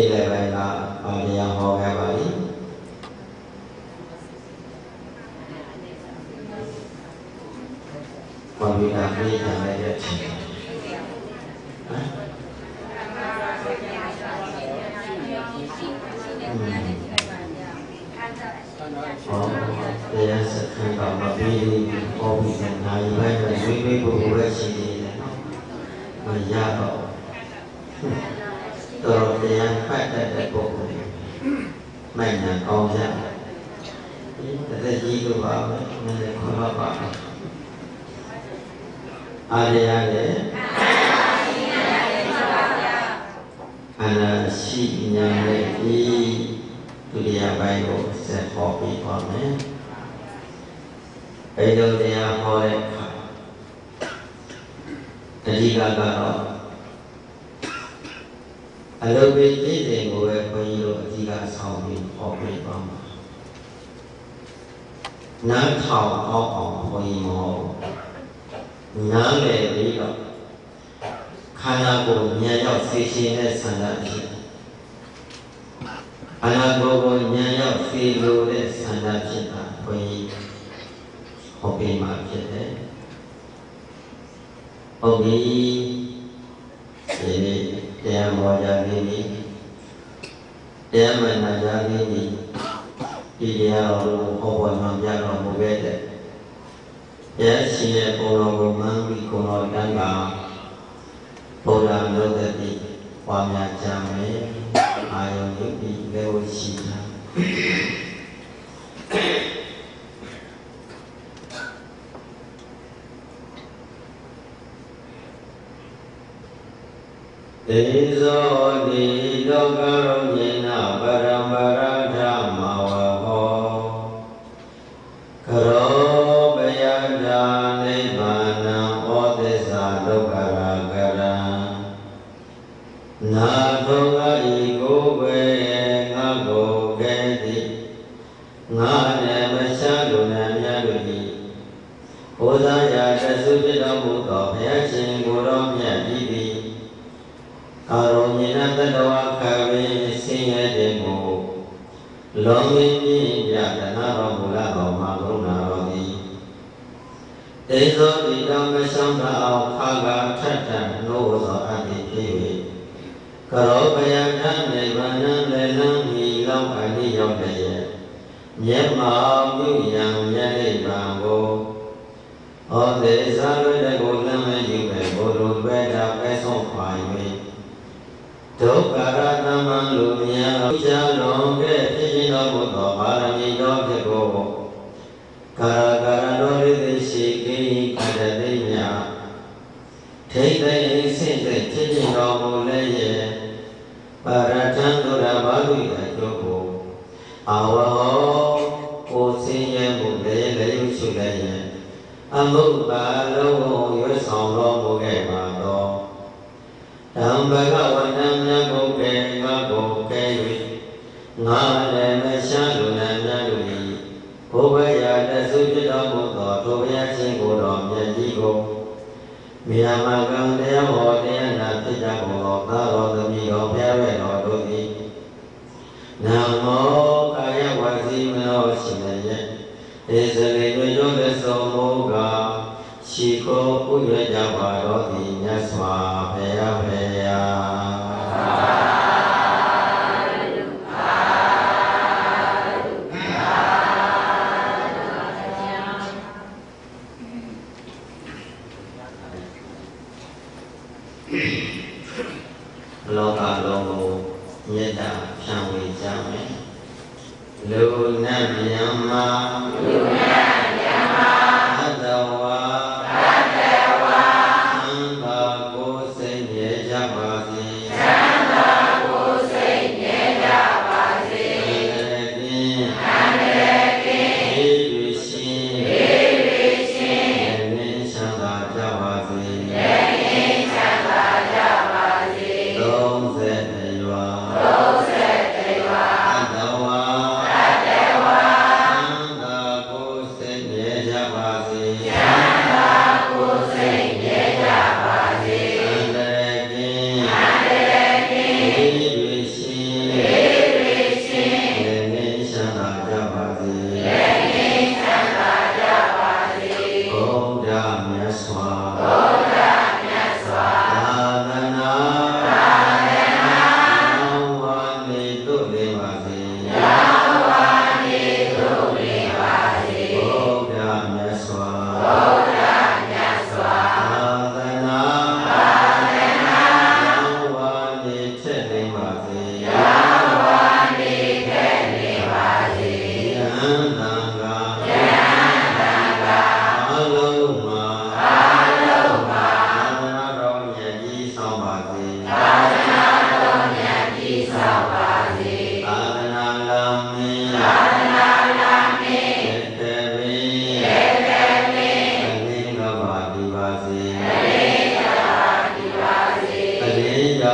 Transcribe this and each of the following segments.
ဒီလည်းပဲကပါဠိဟောခဲ့ပါလိဘာဝိနာပြေးကြတဲ့အချိန်ဟမ်ဟောတရားစခန်းကမပြီးဟောပြီးတဲ့နိုင်ပိုင်းကဝိဝိပုဂ္ဂိုလ်ရဲ့ရှိနေတယ်နော်မရတော့ တော်တရားဖတ်တတ်တဲ့ပုဂ္ဂိုလ်မိုက်ညာကောင်းကြတယ်တည်းကြီးလိုပါပဲနည်းနည်းခွင့်ပါပါအားရရတယ်အနာရှိညာနဲ့ဒီဒုတိယပိုင်းကိုဆက်ဟောပြီးပါမယ်အဲလိုတရားဟောတဲ့အခါတတိကကတော့ အလုပ်ပဲပြည့်စုံကိုပဲခွန်ကြီးတို့အကြီးကဆောင်းပြီးဟောပြီးပါမှာနားထောင်အောင်အောင်ခွန်ကြီးမဟုတ်နားလေပြီးတော့ခန္ဓာကိုယ်ဉာဏ်ရောက်သိရှင်တဲ့ဆန္ဒဖြစ်အနာကိုယ်ကိုဉာဏ်ရောက်သိလို့တဲ့ဆန္ဒဖြစ်တာခွန်ကြီးဟောပြီးမှဖြစ်တယ်ဟုတ်ပြီဒီနေ့ တရားမောကြပြီးပြီတရားမှန်နာကြပြီးပြီဒီတရားတော်ကိုဟောပေါ်မှပြတော်မူခဲ့တဲ့တရားရှိတဲ့ပုံတော်ကိုမှန်ပြီးကိုယ်တော်တန်ခါဘုရားမျိုးသက်ပြီးပွားများကြမယ်အာယုန်ပြုပြီးလည်းဝရှိတာ တေဇောတိ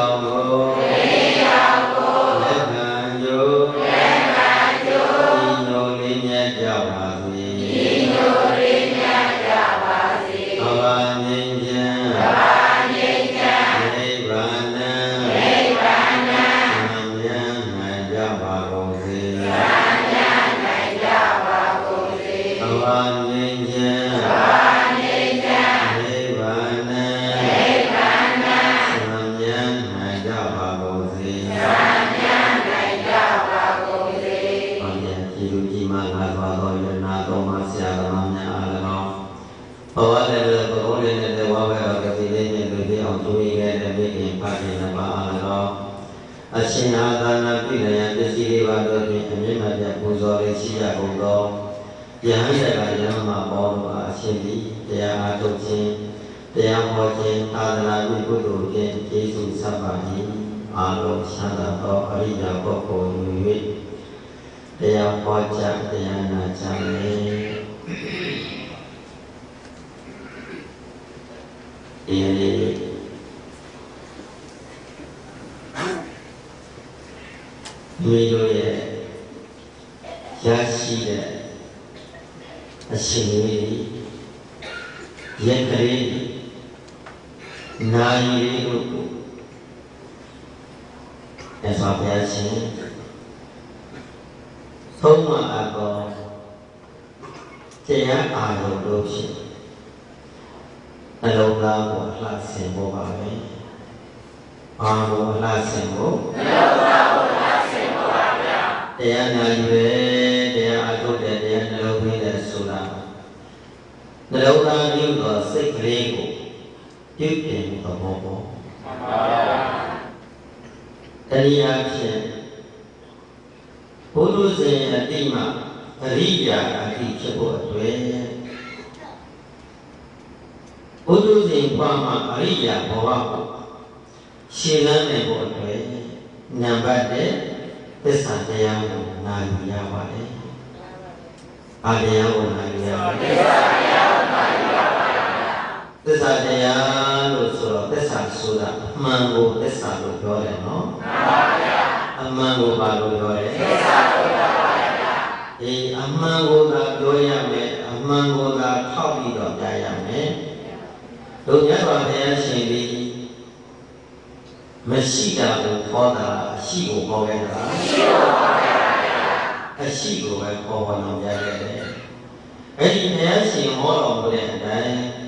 Shalom. တရားဖြင့်ဘုဒ္ဓဇင်အတိမအရိယာအတိဖြစ်ဖို့အတွက်ဘုဒ္ဓဇင်ပွားမှာအရိယာဘဝကိုရှင်းလန်းနိုင်ဖို့အတွက်နံပါတ်1သစ္စာတရားကိုနာယူရပါတယ်။အာတရားကိုနာယူရပါတယ်။သစ္စာတရားကိုနာယူရပါတယ်။ သစ္စာတရားလို့ဆိုတော့သစ္စာဆိုတာအမှန်ကိုသစ္စာလို့ပြောတယ်နော်။မှန်ပါဗျာ။အမှန်ကိုပါလို့ပြောတယ်။သစ္စာလို့ပြောပါဗျာ။အေးအမှန်ကိုသာပြောရမယ်။အမှန်ကိုသာထောက်ပြီးတော့ကြားရမယ်။တို့မြတ်စွာဘုရားရှင်ဒီမရှိတာကိုခေါ်တာအရှိကိုခေါ်ခဲ့တာရှိကိုခေါ်ခဲ့ပါဗျာအရှိကိုပဲခေါ်ပေါ်တော်ကြခဲ့တယ်အဲ့ဒီဘုရားရှင်ဟောတော်မူတဲ့အတိုင်း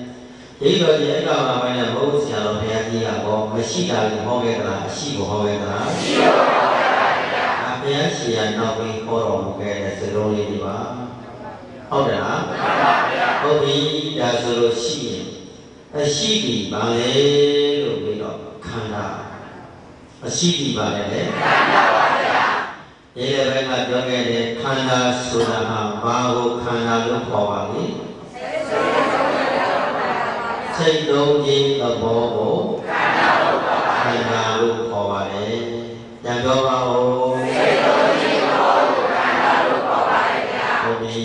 ဒီလိုဒီအကောင်အပိုင်းနဲ့ဘုရားဆရာတော်ဘုရားကြီးကဘောမရှိတာကိုဟောခဲ့တာအရှိကိုဟောခဲ့တာရှိကိုခေါ်ခဲ့ပါဗျာအဘုရားရှင်ကနောက်ပြီးဟောတော်မူခဲ့တဲ့စကားလုံးလေးဒီပါဟုတ်တယ်လားမှန်ပါဗျာဟုတ်ပြီဒါဆိုလို့ရှိရင်အရှိဒီပါလေလို့ပြီးတော့ခန္ဓာအရှိဒီပါလေလေခန္ဓာပါဗျာဒီလည်းဘက်ကပြောခဲ့တဲ့ခန္ဓာဆိုတာဟာဘာကိုခန္ဓာလို့ခေါ်ပါလဲ စိတ်သုံးခြင်းသဘောကိုခန္ဓာလို့ခေါ်ပါခန္ဓာလို့ခေါ်ပါတယ်။ပြန်ပြောပါဦးစိတ်သုံးခြင်းသဘောကိုခန္ဓာလို့ခေါ်ပါတယ်ဗျာဟုတ်ပြီ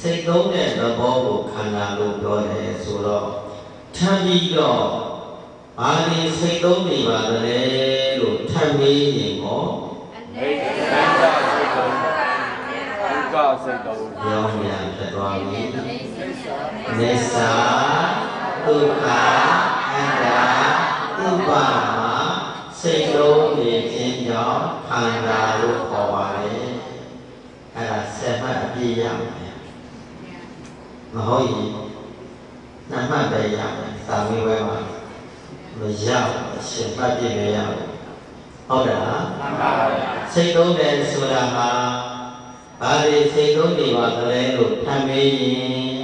စိတ်သုံးတဲ့သဘောကိုခန္ဓာလို့ပြောတယ်ဆိုတော့ထမ်းပြီးတော့အာဒီစိတ်သုံးနေပါသလဲလို့ထပ်မေးရင်ဟောနေသစ္စာစိတ်တော်ဒုက္ခစိတ်တော်ပြောမြန်ဖြစ်သွားပြီနေသာ ဒုက္ခအတ္တဥပါမစိတ်လုံးနေခြင်းကြောင့်ခန္ဓာလို့ခေါ်ပါတယ်အဲ့ဒါဆက်မှတ်အပြည့်ရမယ်မဟုတ်ရင်နှစ်မှတ်ပဲရမယ်သာမေးပွဲမှာမရဘူးရှင်မှတ်ပြည့်မရဘူးဟုတ်တယ်လားမှန်ပါဗျာစိတ်သုံးတယ်ဆိုတာဟာဘာတွေစိတ်သုံးနေပါသလဲလို့ထပ်မေးရင်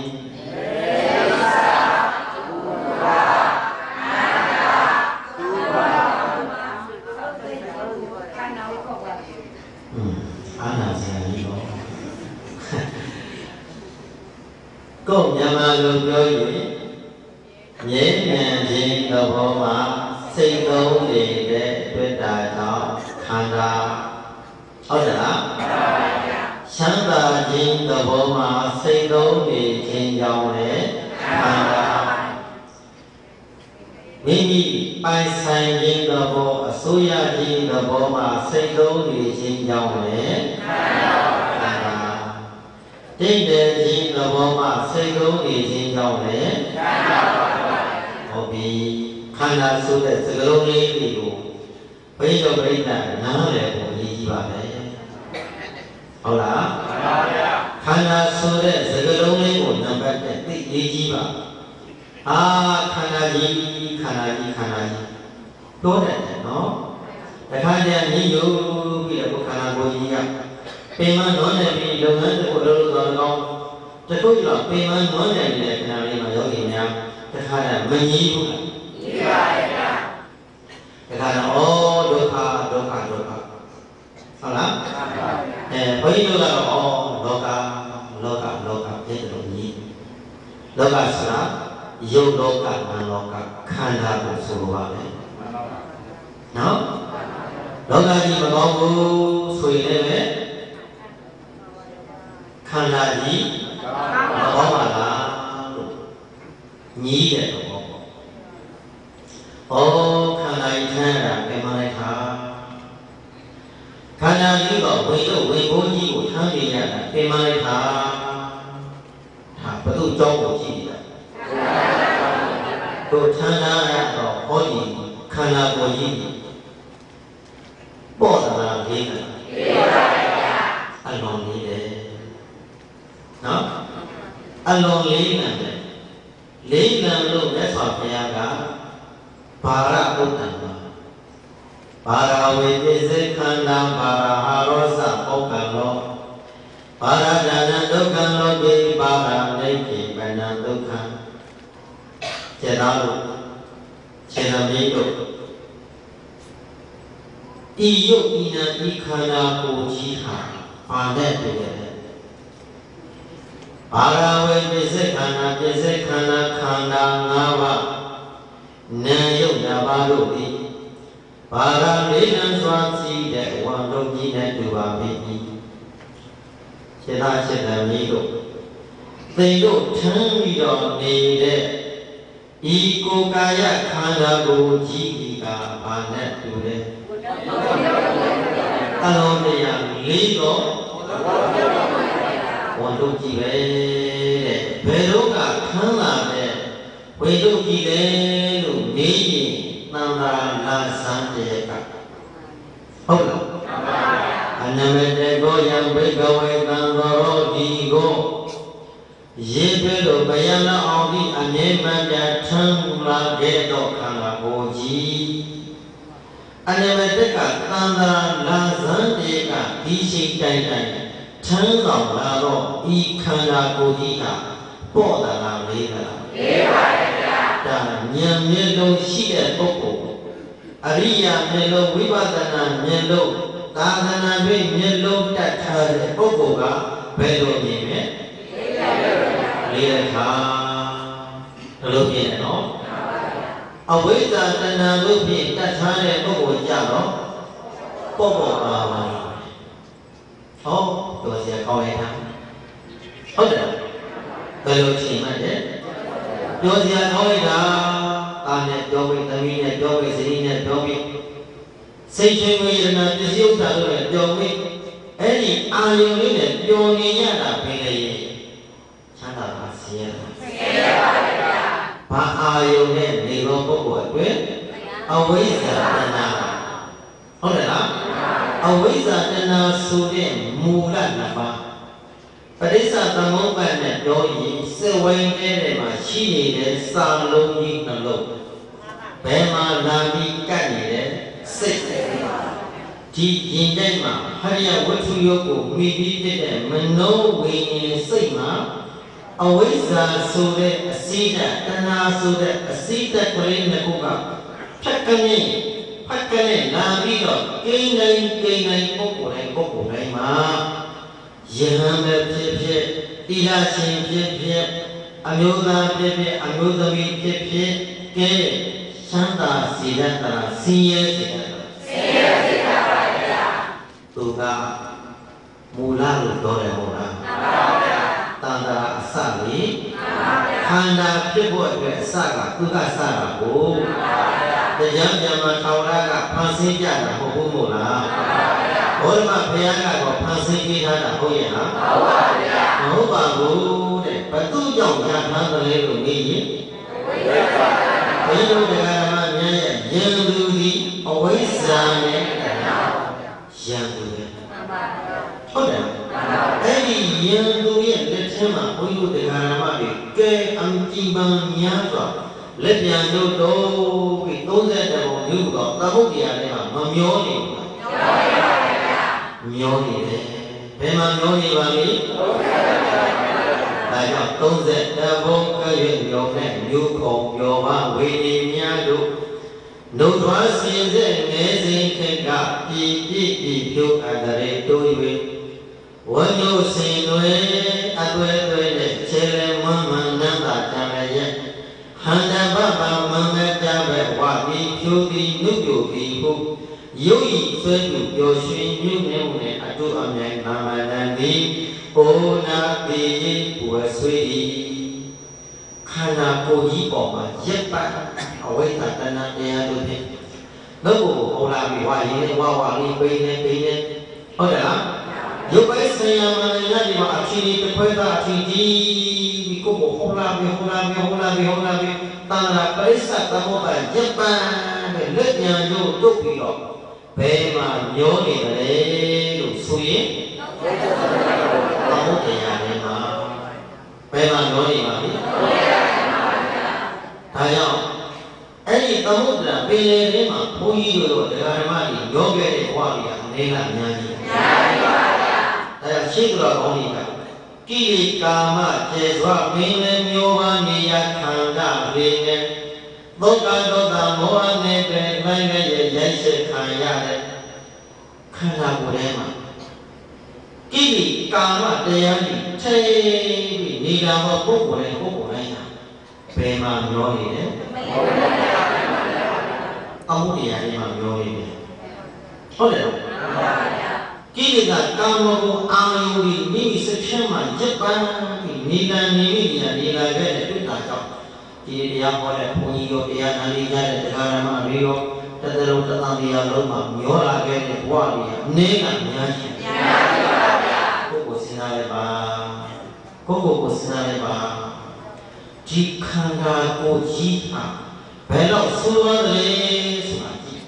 ဆိုလိုပါမယ်နော်လောကကြီးမကောင်းဘူးဆိုရင်လည်းခန္ဓာကြီးမကောင်းပါလားလို့ညီးတယ်တော့ပေါ့ဩခန္ဓာကြီးထမ်းရတာပြန်မလိုက်တာခန္ဓာကြီးကဝိတို့ဝိဘိုးကြီးကိုထမ်းနေရတာပြန်မလိုက်တာဟာဘုသူ့ကြောင်းကိုကြည့်နေတာတို့ထမ်းထားရတော့ ဟောဒီခန္ဓာကိုယ်ကြီးပေါ့တာလားလေးကအလွန်လေးတယ်နော်အလွန်လေးနံတယ်လေးနံလို့မြတ်စွာဘုရားကဘာရဥဒ္ဒံမှာဘာရဝေပိစေခန္ဓာဘာရဟာရောစပုဂ္ဂလောဘာရဒါနဒုက္ခလောပိဘာရနိဗ္ဗိပဏဒုက္ခစေတလို့ ခြေတော်ကြီးတို့ဤယုတ်ဤနာဤခန္ဓာကိုယ်ကြီးဟာဘာနဲ့တူတယ်လဲဘာရဝေပိစေခန္ဓာပိစေခန္ဓာခန္ဓာ၅ပါးနာယုတ်နာပါတို့သည်ဘာရလေးနံစွာကြည့်တဲ့ဝံတို့ကြီးနဲ့တူပါပြီခြေသားခြေတော်ကြီးတို့သိတို့ထမ်းပြီးတော့နေတဲ့ ဤကိုယ်ကာယခန္ဓာကိုယ်ကြီးဒီကဘာနဲ့တူလဲအလုံးတရားလေးတော့ဝန်တို့ကြည့်ပဲတဲ့ဘယ်တော့ကခမ်းလာတဲ့ဝေတို့ကြည့်လေလို့နေရင်သံဃာလာစံတဲ့ကဟုတ်လားအနမတေကိုယံဘိကဝေသံဃောဒီကို ရေပဲလို့ဘယံလောက်အောင်ဒီအမြဲမှန်ပြထမ်းလာခဲ့တော့ခန္ဓာကိုယ်ကြီးအနမတေကသံဃာလာစံတဲ့ကဒီရှိတိုင်တိုင်ထမ်းဆောင်လာတော့ဤခန္ဓာကိုယ်ကြီးကပေါ့တာလားလေးတာလားလေးပါဗျာဒါဉာဏ်မျက်လုံးရှိတဲ့ပုဂ္ဂိုလ်အရိယာမျက်လုံးဝိပဿနာမျက်လုံးသာသနာ့တွင်မျက်လုံးတတ်ထားတဲ့ပုဂ္ဂိုလ်ကဘယ်လိုမြင်လဲ လေးတဲ့ခါဘယ်လိုမြင်လဲနော်အဝိဇ္ဇာတဏ္ဍာလို့ဖြင့်တတ်ထားတဲ့ပုဂ္ဂိုလ်ကြတော့ပေါ့ပေါ့ပါပါဟောတော်စရာကောင်းရဲ့ဟာဟုတ်တယ်ဘယ်လိုချိန်မှတ်တယ်ပြောစရာကောင်းလိုက်တာတာနဲ့ပြောပြီးသမီးနဲ့ပြောပြီးဇနီးနဲ့ပြောပြီးစိတ်ချင်းဝေဒနာပစ္စည်းဥစ္စာတို့နဲ့ပြောပြီးအဲ့ဒီအာယုန်လေးနဲ့ပျော်နေရတာပဲလေချ မ်းသာပါစေရပါစေရပါဗျာဘာအာယုန်နဲ့နေသောပုဂ္ဂိုလ်အတွက်အဝိဇ္ဇာတဏ္ဍာဟုတ်တယ်လားအဝိဇ္ဇာတဏှာဆိုတဲ့မူလနံပါတ်ပရိစ္ဆသမုပ္ပါဒ်နဲ့ပြောရင်စေဝိန်တဲ့နေမှာရှိနေတဲ့စာလုံးကြီးနှလုံးဘယ်မှာလာပြီးကပ်နေတဲ့စိတ်ဒီရင်ထဲမှာဟရိယဝတ္ထုရုပ်ကိုမိပြီးဖြစ်တဲ့မနောဝိညာဉ်စိတ်မှာ အဝိဇ္ဇာဆိုတဲ့အစိဒတဏှာဆိုတဲ့အစိဒကလေးနှစ်ခုကဖြတ်ကနေဖတ်ကနေလာပြီးတော့ကိန်းတိုင်းကိန်းတိုင်းပုဂ္ဂိုလ်တိုင်းပုဂ္ဂိုလ်တိုင်းမှာယဟန်ပဲဖြစ်ဖြစ်တိရရှင်ဖြစ်ဖြစ်အမျိုးသားဖြစ်ဖြစ်အမျိုးသမီးဖြစ်ဖြစ်ကဲချမ်းသာစေတတ်တာဆင်းရဲစေတတ်တာဆင်းရဲစေတတ်ပါဗျာသူကမူလလို့ပြောတယ်ဟုတ်လားမှန်ပါဗျာ တန်တာအစလေးမှန်ပါဗျာခန္ဓာဖြစ်ဖို့အတွက်အစကသူကစတာကိုမှန်ပါဗျာတရားပြန်မှာထောင်ရကဖန်ဆင်းပြတာဟုတ်ဘူးမို့လားမှန်ပါဗျာဘုရားဘုရားကတော့ဖန်ဆင်းပေးထားတာဟုတ်ရဲ့လားဟုတ်ပါဗျာမဟုတ်ပါဘူးတဲ့ဘသူကြောင့်ရထမ်းတယ်လို့နေရင်ဝိပဿနာဘုရားတို့တရားဓမ္မများရဲ့ယံသူသည်အဝိဇ္ဇာနဲ့ယံသူပဲဟုတ်တယ်အဲ့ဒီယံသူရဲ့လက် ထဲမှာဘုန်းကြီးတို့တရားဓမ္မတွေကဲအံကြည်ပံများစွာလက်ပြန်တို့တော့ပြီး30တဘုံယူတော့သဘုတ်တရားထဲမှာမမျောနေဘူးမျောနေတယ်ဘယ်မှာမျောနေပါလဲဒါကြောင့်30တဘုံကရွေ့ရောနဲ့မြို့ခုံပြောပါဝေဒီများတို့ဒုထွားစင်စေငယ်စဉ်ခေတ်ကပြည်ပြည့်ပြည်ဖြိုးအတရေတိုး၍ဝညုစင်တွေ အသွဲသွဲနဲ့ခြေလယ်မွမ်းမန်းနန္တာတံရဲ့ဟန္တပပမမကြပဲဝပြီးဖြိုးပြီးနုပြိုပြီးဟုရုပ်ဤဆွဲသူပျော်ရွှင်မြုပ်နေမှုနဲ့အတုအမြိုင်နာမနံသည်အိုနာတိဝဆွေဤခန္ဓာကိုယ်ကြီးပေါ်မှာရက်ပတ်အဝိသတနာတရားတို့ဖြင့်တော့ကိုဟောလာပြီးဝါရင်နဲ့ဝါဝါလေးပိနေပိနေဟုတ်တယ်လား ရုပ်ပိုင်းဆံရမလည်းဒီမှာအချင်းဒီတစ်ခွဲသားအချင်းဒီဒီကိုကိုဟောလာပြီးဟောလာပြီးဟောလာပြီးဟောလာပြီးတန်လာပရိစ္ဆသမုပ္ပါရက်ပတ်နဲ့လက်ညာတို့တုတ်ပြီးတော့ဘယ်မှာညောနေတယ်လို့ဆိုရင်သမုပ္ပါရာထဲမှာဘယ်မှာညောနေပါလဲဒါကြောင့်အဲ့ဒီသမုဒ္ဒရာပင်လယ်ထဲမှာဘုန်းကြီးတို့ဒကာဓမ္မတွေရောခဲ့တဲ့ဘဝတွေအနေနဲ့အများကြီးအများကြီးပါဗျာ ဒါကြောင့်ရှိတော်ကောင်းကြီးကကိလေကာမကျေစွာပင်လယ်မျိုးပါနေရခန္ဓာလေးနဲ့သောကဒေါသမောဟနဲ့တည်းနိုင်ရဲ့ရိုက်ဆက်ခံရတဲ့ခန္ဓာကိုယ်ထဲမှာကိလေကာမတရားတွေထိပြီးနေတာဟောပုဂ္ဂိုလ်နဲ့ပုဂ္ဂိုလ်တိုင်းဟာဘယ်မှာမျောနေလဲအမှုတရားတွေမှာမျောနေတယ်ဟုတ်တယ်နော် ကိလေသာကာမဂုဏ်အာယုန်ဒီမိမိစိတ်ထဲမှာရပ်ပန်းပြီးနေလာနေမိနေနေလာခဲ့တဲ့တွေ့တာကြောင့်ဒီတရားဟောတဲ့ဘုန်းကြီးတို့တရားနာနေကြတဲ့တရားဓမ္မတွေရောတသလုံးတသံတရားလုံးမှာမျောလာခဲ့တဲ့ဘဝတွေအနေနဲ့အများကြီးအများကြီးပါဗျာကိုယ်ကိုစဉ်းစားလိုက်ပါကိုယ့်ကိုယ်ကိုစဉ်းစားလိုက်ပါဒီခန္ဓာကိုယ်ကြီးဟာဘယ်တော့ဆိုးရလဲဆိုတာကြည့်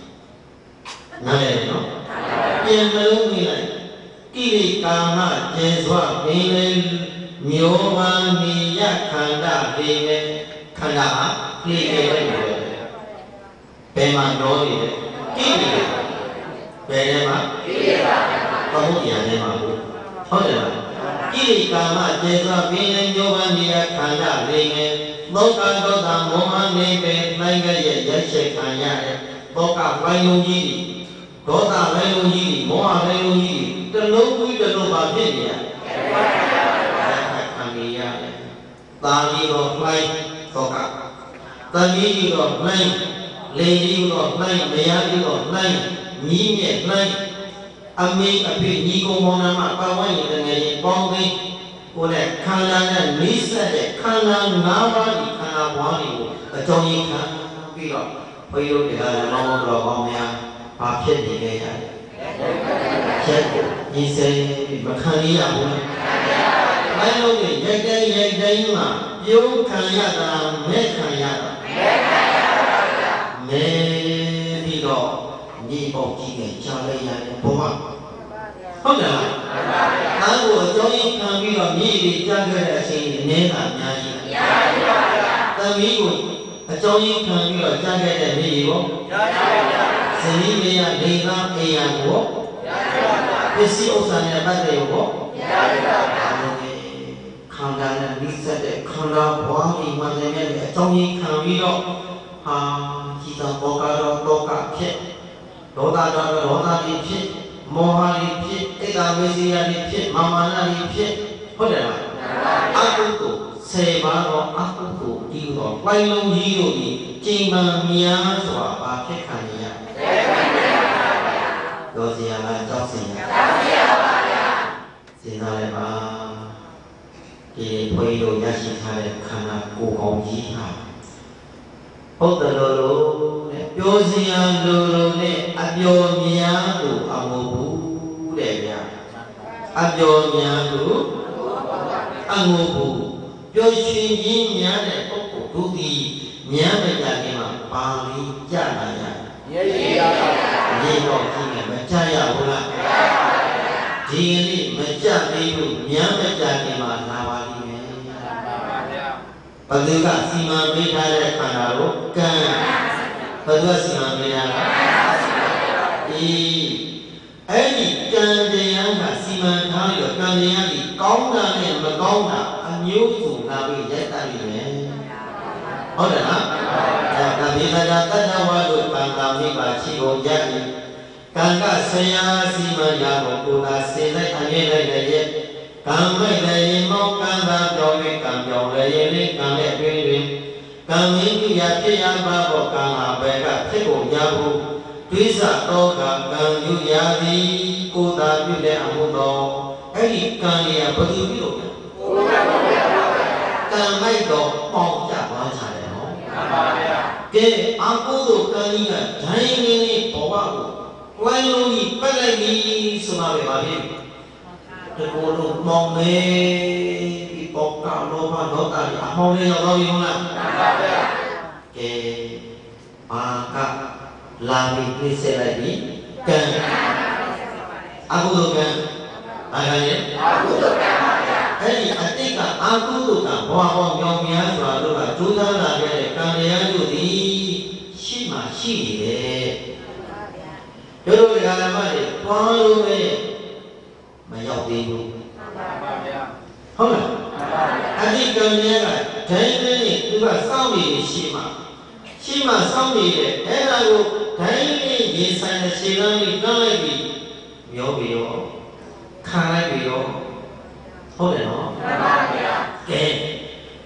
နားလည်နော် ပြန်မလုံးမိလိုက်ကိလေကာမကျေစွာပင်လေမျိုးပါမိယခန္ဓာပေနဲ့ခန္ဓာဟာကိလေပဲလို့ဘယ်မှာတော့နေလဲကိလေဘယ်ထဲမှာကိလေသာသမုဒ္ဒရာထဲမှာဟုတ်တယ်လားကိလေကာမကျေစွာပင်လေမျိုးပါမိယခန္ဓာပေနဲ့သောကဒေါသမောဟနေပဲနိုင်ခဲ့ရဲ့ရိုက်ချက်ခံရတဲ့သောကပိုင်းလုံးကြီး ဒေါသပိုင်းလုံးကြီးမောဟပိုင်းလုံးကြီးတလုံးပြီးတလုံးပါဖြစ်နေရခံရရတယ်တာကြီးတော့ဖိုင်းသောကတမီးကြီးတော့ဖိုင်းလေကြီးတော့ဖိုင်းမယားကြီးတော့ဖိုင်းညီးမြဲဖိုင်းအမေအဖေညီကောင်မောင်နှမပါဝိုင်းနေတဲ့ငယ်ရင်ပေါင်းသိကိုယ်နဲ့ခန္ဓာနဲ့မိစက်တဲ့ခန္ဓာ၅ပါးဒီခန္ဓာဘွားတွေကိုအကြောင်းရင်းခံပြီးတော့ဘုရားတို့တရားဓမ္မတော်ကောင်းများ ဘာဖြစ်နေကြရလဲချက်ကိုညီစိမခံရဘူးလားအဲလိုနဲ့ရိုက်တိုင်းရိုက်တိုင်းမှာပြုံးခံရတာမဲ့ခံရတာမဲ့ခံရတာမဲပြီးတော့ညီပေါကြီးကကြားလိုက်ရတယ်ဘုရားဟုတ်တယ်လားအားကိုအကြောင်းရင်းခံပြီးတော့မြေကြီးကြားခဲ့တဲ့အချိန်နည်းတာအများကြီးအများကြီးပါဗျာသမီးကိုအကြောင်းရင်းခံပြီးတော့ကြားခဲ့တဲ့မြေကြီးရောကြားပါဗျာ ဇနီးမယားဒေသာအေယံကိုကြားပါဗျာပစ္စည်းဥစ္စာနဲ့ပတ်သက်ရောကြားပါဗျာခန္ဓာနဲ့မိစက်တဲ့ခန္ဓာဘွားဒီမှလည်းအကြောင်းရင်းခံပြီးတော့ဟာကြည်သာဘောကတော့တောကဖြစ်ဒေါသတော့ဒေါသကြီးဖြစ်မောဟကြီးဖြစ်ဣဒ္ဓဝိစီယကြီးဖြစ်မာမာနကြီးဖြစ်ဟုတ်တယ်လားအကုသိုလ်ဆေပါတော့အကုသိုလ်ဒီတော့ပိုင်လုံးကြီးတို့ဒီကြိမ်မှန်များစွာဘာဖြစ်ခံရ ရရောစရာလားကြောက်စရာကြောက်စရာပါဗျာစဉ်းစားလိုက်ပါဒီဘုန်းကြီးတို့ရရှိထားတဲ့ခန္ဓာကိုယ်ကောင်းကြီးဟာဟုတ်တယ်လို့လို့တဲ့ပြောစရာလိုလိုနဲ့အပျော်များကိုအမဟုတ်ဘူးတဲ့ဗျာအပျော်များကိုအငိုဘူးပျော်ရွှင်ခြင်းများတဲ့ပုဂ္ဂိုလ်တို့ဒီမြတ်မကြခင်မှာပါဠိကြလာရရေရေရပါ ဒီတော့ကြည့်မယ်မကြရဘူးလားဒီကနေ့မကြသေးဘူးမြတ်မကြခင်မှာလာပါလိမ့်မယ်ပါဗျာဘုရားကစီမံပေးထားတဲ့ခန္ဓာကိုကံဘုရားစီမံပေးထားတာအေးအဲ့ဒီကံတရားကစီမံထားပြီးတော့ကံတရားကြီးကောင်းတာနဲ့မကောင်းတာအမျိုးစုလာပြီးရိုက်တတ်ပြီမယ်ဟုတ်တယ်လား အဲကပိသနာတတ္တဝါတို့ကံတာမိပါရှိကုန်ကြ၏ကံကဆရာစီမံရာကိုကိုယ်သာစင်လိုက်အမြင်လိုက်တဲ့ရဲ့ကံမိတ်လည်းရင်မောကံသာပြောင်း၍ကံပြောင်းလည်းရင်လေးကံနဲ့တွင်တွင်ကံမင်းကြီးရဖြစ်ရပါတော့ကံဟာဘယ်ကဖြစ်ကုန်ကြဘူးဒွိသတောကကံယူရသည်ကိုယ်သာပြုတဲ့အမှုတော်အဲ့ဒီကံကြီးကဘယ်သူပြုလို့လဲကံမိုက်တော့ပေါင်ကြသွားကြတယ်နော်မှန်ပါဗျာ ကဲအာကုသိုလ်ကံကြီးကဒိုင်းရင်းလေးဘဝကိုဝိုင်းလုံးကြီးပတ်လိုက်ပြီဆိုတာပဲပါပြီတကူလုံးမောင်နေဒီပေါကလောဘဒေါသတွေအမောင်းလေးရောက်တော့ပြီမလားမှန်ပါဗျာကဲဘာကလာပြီးပြည့်စက်လိုက်ပြီကံအာကုသိုလ်ကံဘာကလဲအာဟုတကံပါဗျာအဲ့ဒီအတိတ်ကအာကုသိုလ်ကဘဝပေါင်းမြောင်များစွာတို့ကကျိုးစားလာခဲ့တဲ့ကံတရားတို့သည်ရှိမှရှိနေတယ် တို့တို့ဓမ္မတွေတွားလို့ပဲမရောက်သေးဘူးမှန်ပါဗျာဟုတ်လားမှန်ပါဗျာအတိတ်ကံတရားကဒိုင်းနဲ့သူကစောင့်နေရှိမှရှိမှစောင့်နေတယ်အဲ့ဒါကိုဒိုင်းနဲ့ရေဆိုင်တဲ့ခြေလမ်းလေးတွန်းလိုက်ပြီးမျောပြီးတော့ခံလိုက်ပြီးတော့ဟုတ်တယ်နော်မှန်ပါဗျာကဲ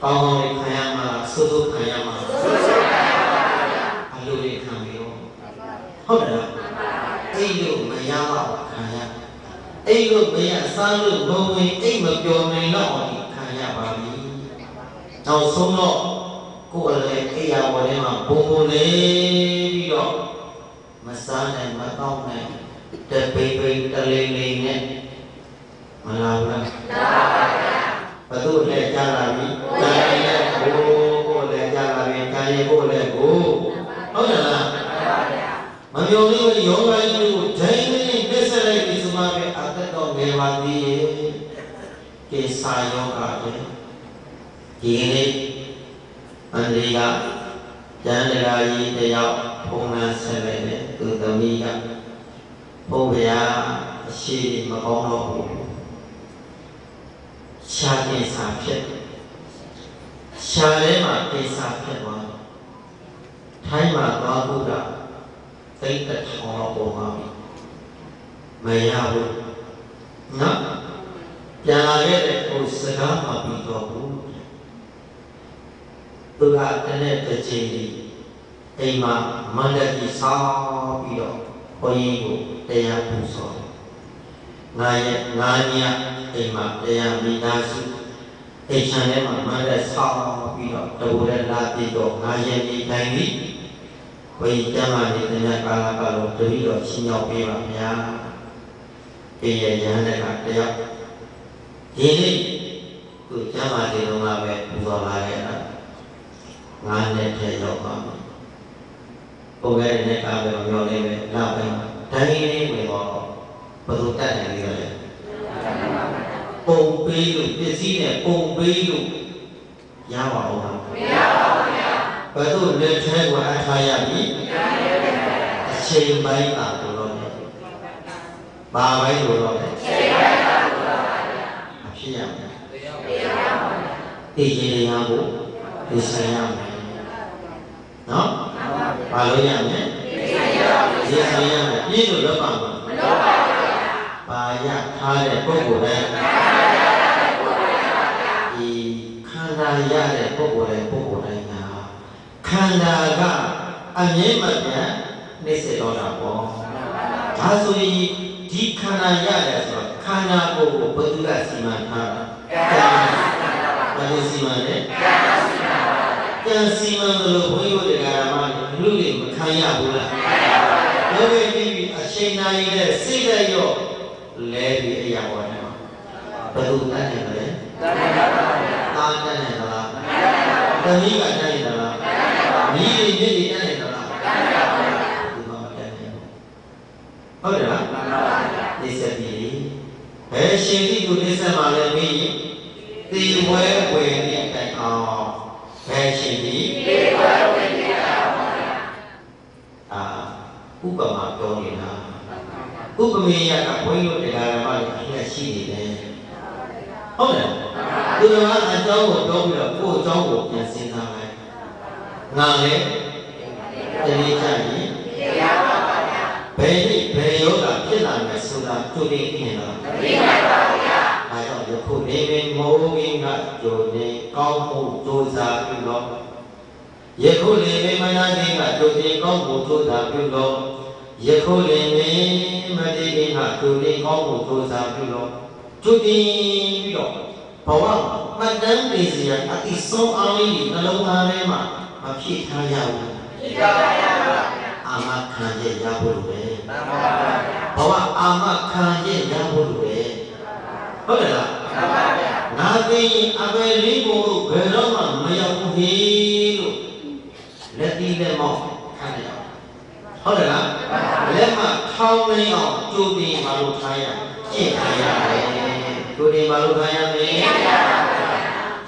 ကောင်းကောင်းလေးခံရမှာလားစိုးစိုးခံရမှာလားဆုဆုခံရပါဗျာအလိုလေးခံပြီးတော့ဟုတ်တယ်လား အိတ်လို့မရတော့ခံရအိတ်လို့မရစားလို့ဘုံဝင်အိတ်မပြောနိုင်တော့ဒီခံရပါပြီနောက်ဆုံးတော့ကိုယ်လည်းအိယာပေါ်ထဲမှာဘုံဘုံလေးပြီးတော့မစားနိုင်မတော့နိုင်တပိပိတလေးလေးနဲ့မလာဘူးလားဘသူလည်းကြားလာပြီကြားရင်လည်းကိုကိုလည်းကြားလာပြီကြားရင်ကိုလည်းကိုဟုတ်တယ်လားမပြောလို့ရောဂါကြီးကိုဒိုင်းနေပြစ်ဆက်လိုက်ပြီဆိုမှပဲအသက်တော်ငယ်ပါသေးရဲ့ ကိစ္စယောဂပဲဒီနေ့အန္တိကကျန်တရားကြီးတယောက်ဖုံးနှဆက်လိုက်တယ်သူသမီးကဘုရားအရှိမကောင်းတော့ဘူးရှားကိစ္စဖြစ်တယ်ရှားထဲမှာကိစ္စဖြစ်သွားတယ်ထိုင်းမှာသွားဖို့ကသိတဲ့ထောင်တော့ပေါ်ပါပြီမရဘူးနော် ပြန်လာခဲ့တဲ့ကိုစကားမှပြီးတော့ဘူးသူကတနေ့တစ်ချိန်ဒီအိမ်မှာမန္တကြီးဆောင်းပြီးတော့ဘုန်းကြီးကိုတရားပူဇော်တယ်ငါရဲ့ငါညအိမ်မှာတရားမိသားစုအိမ်ချမ်းထဲမှာမန်းတဲ့ဆောင်းပြီးတော့တဘူတဲ့လာပြီးတော့ငါရဲ့ဒီတိုင်းပြီးဘုရားကျမ်းမာနေတဲ့ကာလပတ်လုံးတတိတော်ချင်းရောက်ပေးပါဗျာအေးရရဟန်းတဲ့ကတရား ဒီနေ့သူကျမ်းမာနေတော့ကပဲပူဇော်လာခဲ့တာငါနဲ့ထဲရောက်ပါမယ်ပုံရတဲ့ကပဲမျောလေးပဲလာပဲတိုင်းလေးဝင်တော့ဘယ်လိုတတ်နိုင်လဲလဲပုံပေးလို့ပစ္စည်းနဲ့ပုံပေးလို့ရပါဦးလားမရပါဘူးဗျာဘယ်လိုလက်ထဲကိုအထားရပြီမရပါဘူးဗျာအချိန်ပိုင်းပါလို့တော့တယ်ဘာပိုင်းလို့တော့လဲစိတ်ပိုင်းပါလို့ပါဗျာအ ဖြစ်ရမယ်တရားပါဗျာတည်ရင်ရဖို့ဒီဆိုင်ရမယ်နော်ဘာလို့ရမလဲတရားပါဒီဆိုင်ရမယ်ပြည့်လို့တော့ပါမှာမလို့ပါဗျာပါရထားတဲ့ပုဂ္ဂိုလ်တိုင်းဒီခန္ဓာရတဲ့ပုဂ္ဂိုလ်တိုင်းပုဂ္ဂိုလ်တိုင်းကခန္ဓာကအမြဲမပြတ်နှိစ္စတော့တာပေါ့ဒါဆိုရင်ဒီခန္ဓာရတယ်ဆိုတော့ ခန္ဓာကိုယ်ကိုဘယ်သူကစီမံထားတာကံဘယ်လိုစီမံလဲကံစီမံလို့ဘုန်းကြီးတို့တရားဓမ္မတွေလူတွေမခံရဘူးလားဘယ်လိုပြီးပြီးအချိန်တိုင်းနဲ့စိတ်နဲ့ရောလဲပြီးအရာပေါ်တယ်ဘယ်လိုတတ်နေလဲတရားပါဗျာတာတတ်နေသလားတမီးကတတ်နေသလားမိတွေမြစ်တွေတတ်နေသလားဒီမှာမတတ်နေဘူးဟုတ်တယ်လားမှန်ပါဗျာနေဆက်ပြီး ဘယ်ရှင်တိကိုနေဆက်မှာလဲပြီးဒီဝဲဝယ်နေတိုင်အောင်ဘယ်ရှင်တိဒီဝဲဝင်ကြပါဗျာအာဥပမာပြောနေတာဥပမေယကဘုန်းကြီးတို့တရားဓမ္မတွေအလက်ရှိနေတယ်ဟုတ်တယ်သူတော်ကအကြောင်းကိုပြောပြီးတော့ကိုယ့်အကြောင်းကိုပြန်စဉ်းစားလိုက်ငါလည်းတတိကြရင်ဘယ်နည်းဘယ်ယောဂဖြစ်လာ မယ်ဆိုတာသူသိနေလားသိပါပါဘုရားအဲကြောင့်ယခုနေမင်းမိုးမင်းကကြိုနေကောင်းမှုစူးစမ်းပြီးတော့ယခုနေမင်းမနာမင်းကကြိုနေကောင်းမှုစူးစမ်းပြီးတော့ယခုနေမင်းမတိမင်းကကြိုနေကောင်းမှုစူးစမ်းပြီးတော့ကြိုတင်ပြီးတော့ဘဝမှတ်တမ်းနေစရာအတိဆုံးအောင်လေးနှလုံးသားထဲမှာမဖြစ်ထားရဘူးအာမခံရဲ့ရဖို့လိုပဲ ဘဝအာမခံရဲ့ရဖို့လိုပဲဟုတ်တယ်လားငါသိရင်အပဲလေးကိုလို့ဘယ်တော့မှမရောက်ဘူးဟေးလို့လက်တီးလက်မောက်ခံရအောင်ဟုတ်တယ်လားလက်မထောင်းနေအောင်ကြိုးပြီးမလို့ထားရကျင့်ထားရတယ်ကြိုးပြီးမလို့ထားရမယ်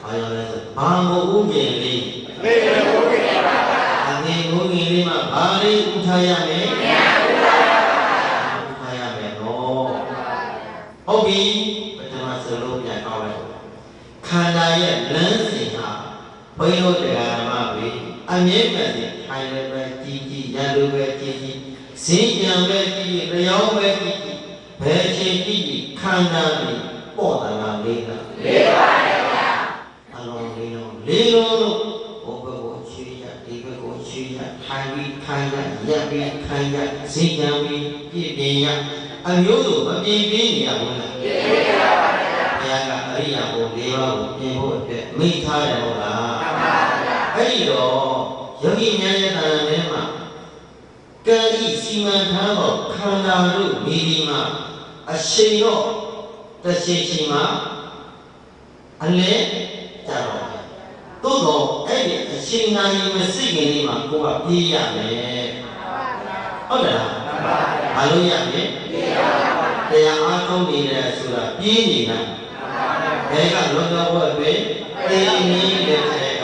ဘာရောလဲဆိုဘာမို့ဥမြင်လေးမေရဘုရားအငယ်ကိုငယ်လေးမှာဘာလေးဥထားရမယ်မရဘူးလားဥထားရမယ်နော် ဟုတ်ပြီပထမစလုံးပြန်ကောက်လိုက်ခန္ဓာရဲ့လမ်းစဉ်ဟာဘုန်းကြီးတို့တရားဓမ္မတွေအမြဲတမ်းထိုင်လည်းပဲကြည်ကြည်ရလိုပဲကြည်ကြည်စင်ကြံပဲကြည်လျောင်းပဲကြည်ကြည်ဘယ်ချိန်ကြည်ကြည်ခန္ဓာတွေပေါ်တာလားလေးလားလေးပါရဲ့ဗျာအလုံးလေးလုံးလေးလုံးလို့ဘုဘကိုချွေရဒီဘကိုချွေရထိုင်ပြီးခိုင်းရရက်ပြီးခိုင်းရစင်ကြံပြီးပြည့်ပြင်းရ အမျိုးစုမပြင်းပြင်းနေရဘူးလားပြင်းပြင်းပါပါဗျာဘုရားကအရိယာဘုံ၄ပါးကိုပြင်ဖို့အတွက်မိထားတယ်ဟုတ်လားမှန်ပါဗျာအဲ့ဒီတော့ယောဂီများရဲ့တဏ္ဍာထဲမှာကံဤစီမံထားသောခန္ဓာတို့မိဒီမှာအရှိန်တော့တစ်ချိန်ချိန်မှာအလဲကြတော့တယ်သို့တော့အဲ့ဒီအချိန်နိုင်မစိတ်ကနေမှာကိုယ်ကပြေးရမယ်ဟုတ်တယ်လား မှန်ပါဗျာမလို့ရမယ်ပြေးရပါတရားအားထုတ်နေတယ်ဆိုတာပြေးနေတာဘယ်ကလောကဘဝအတွင်းတေးအင်းကြီးတဲ့ထဲက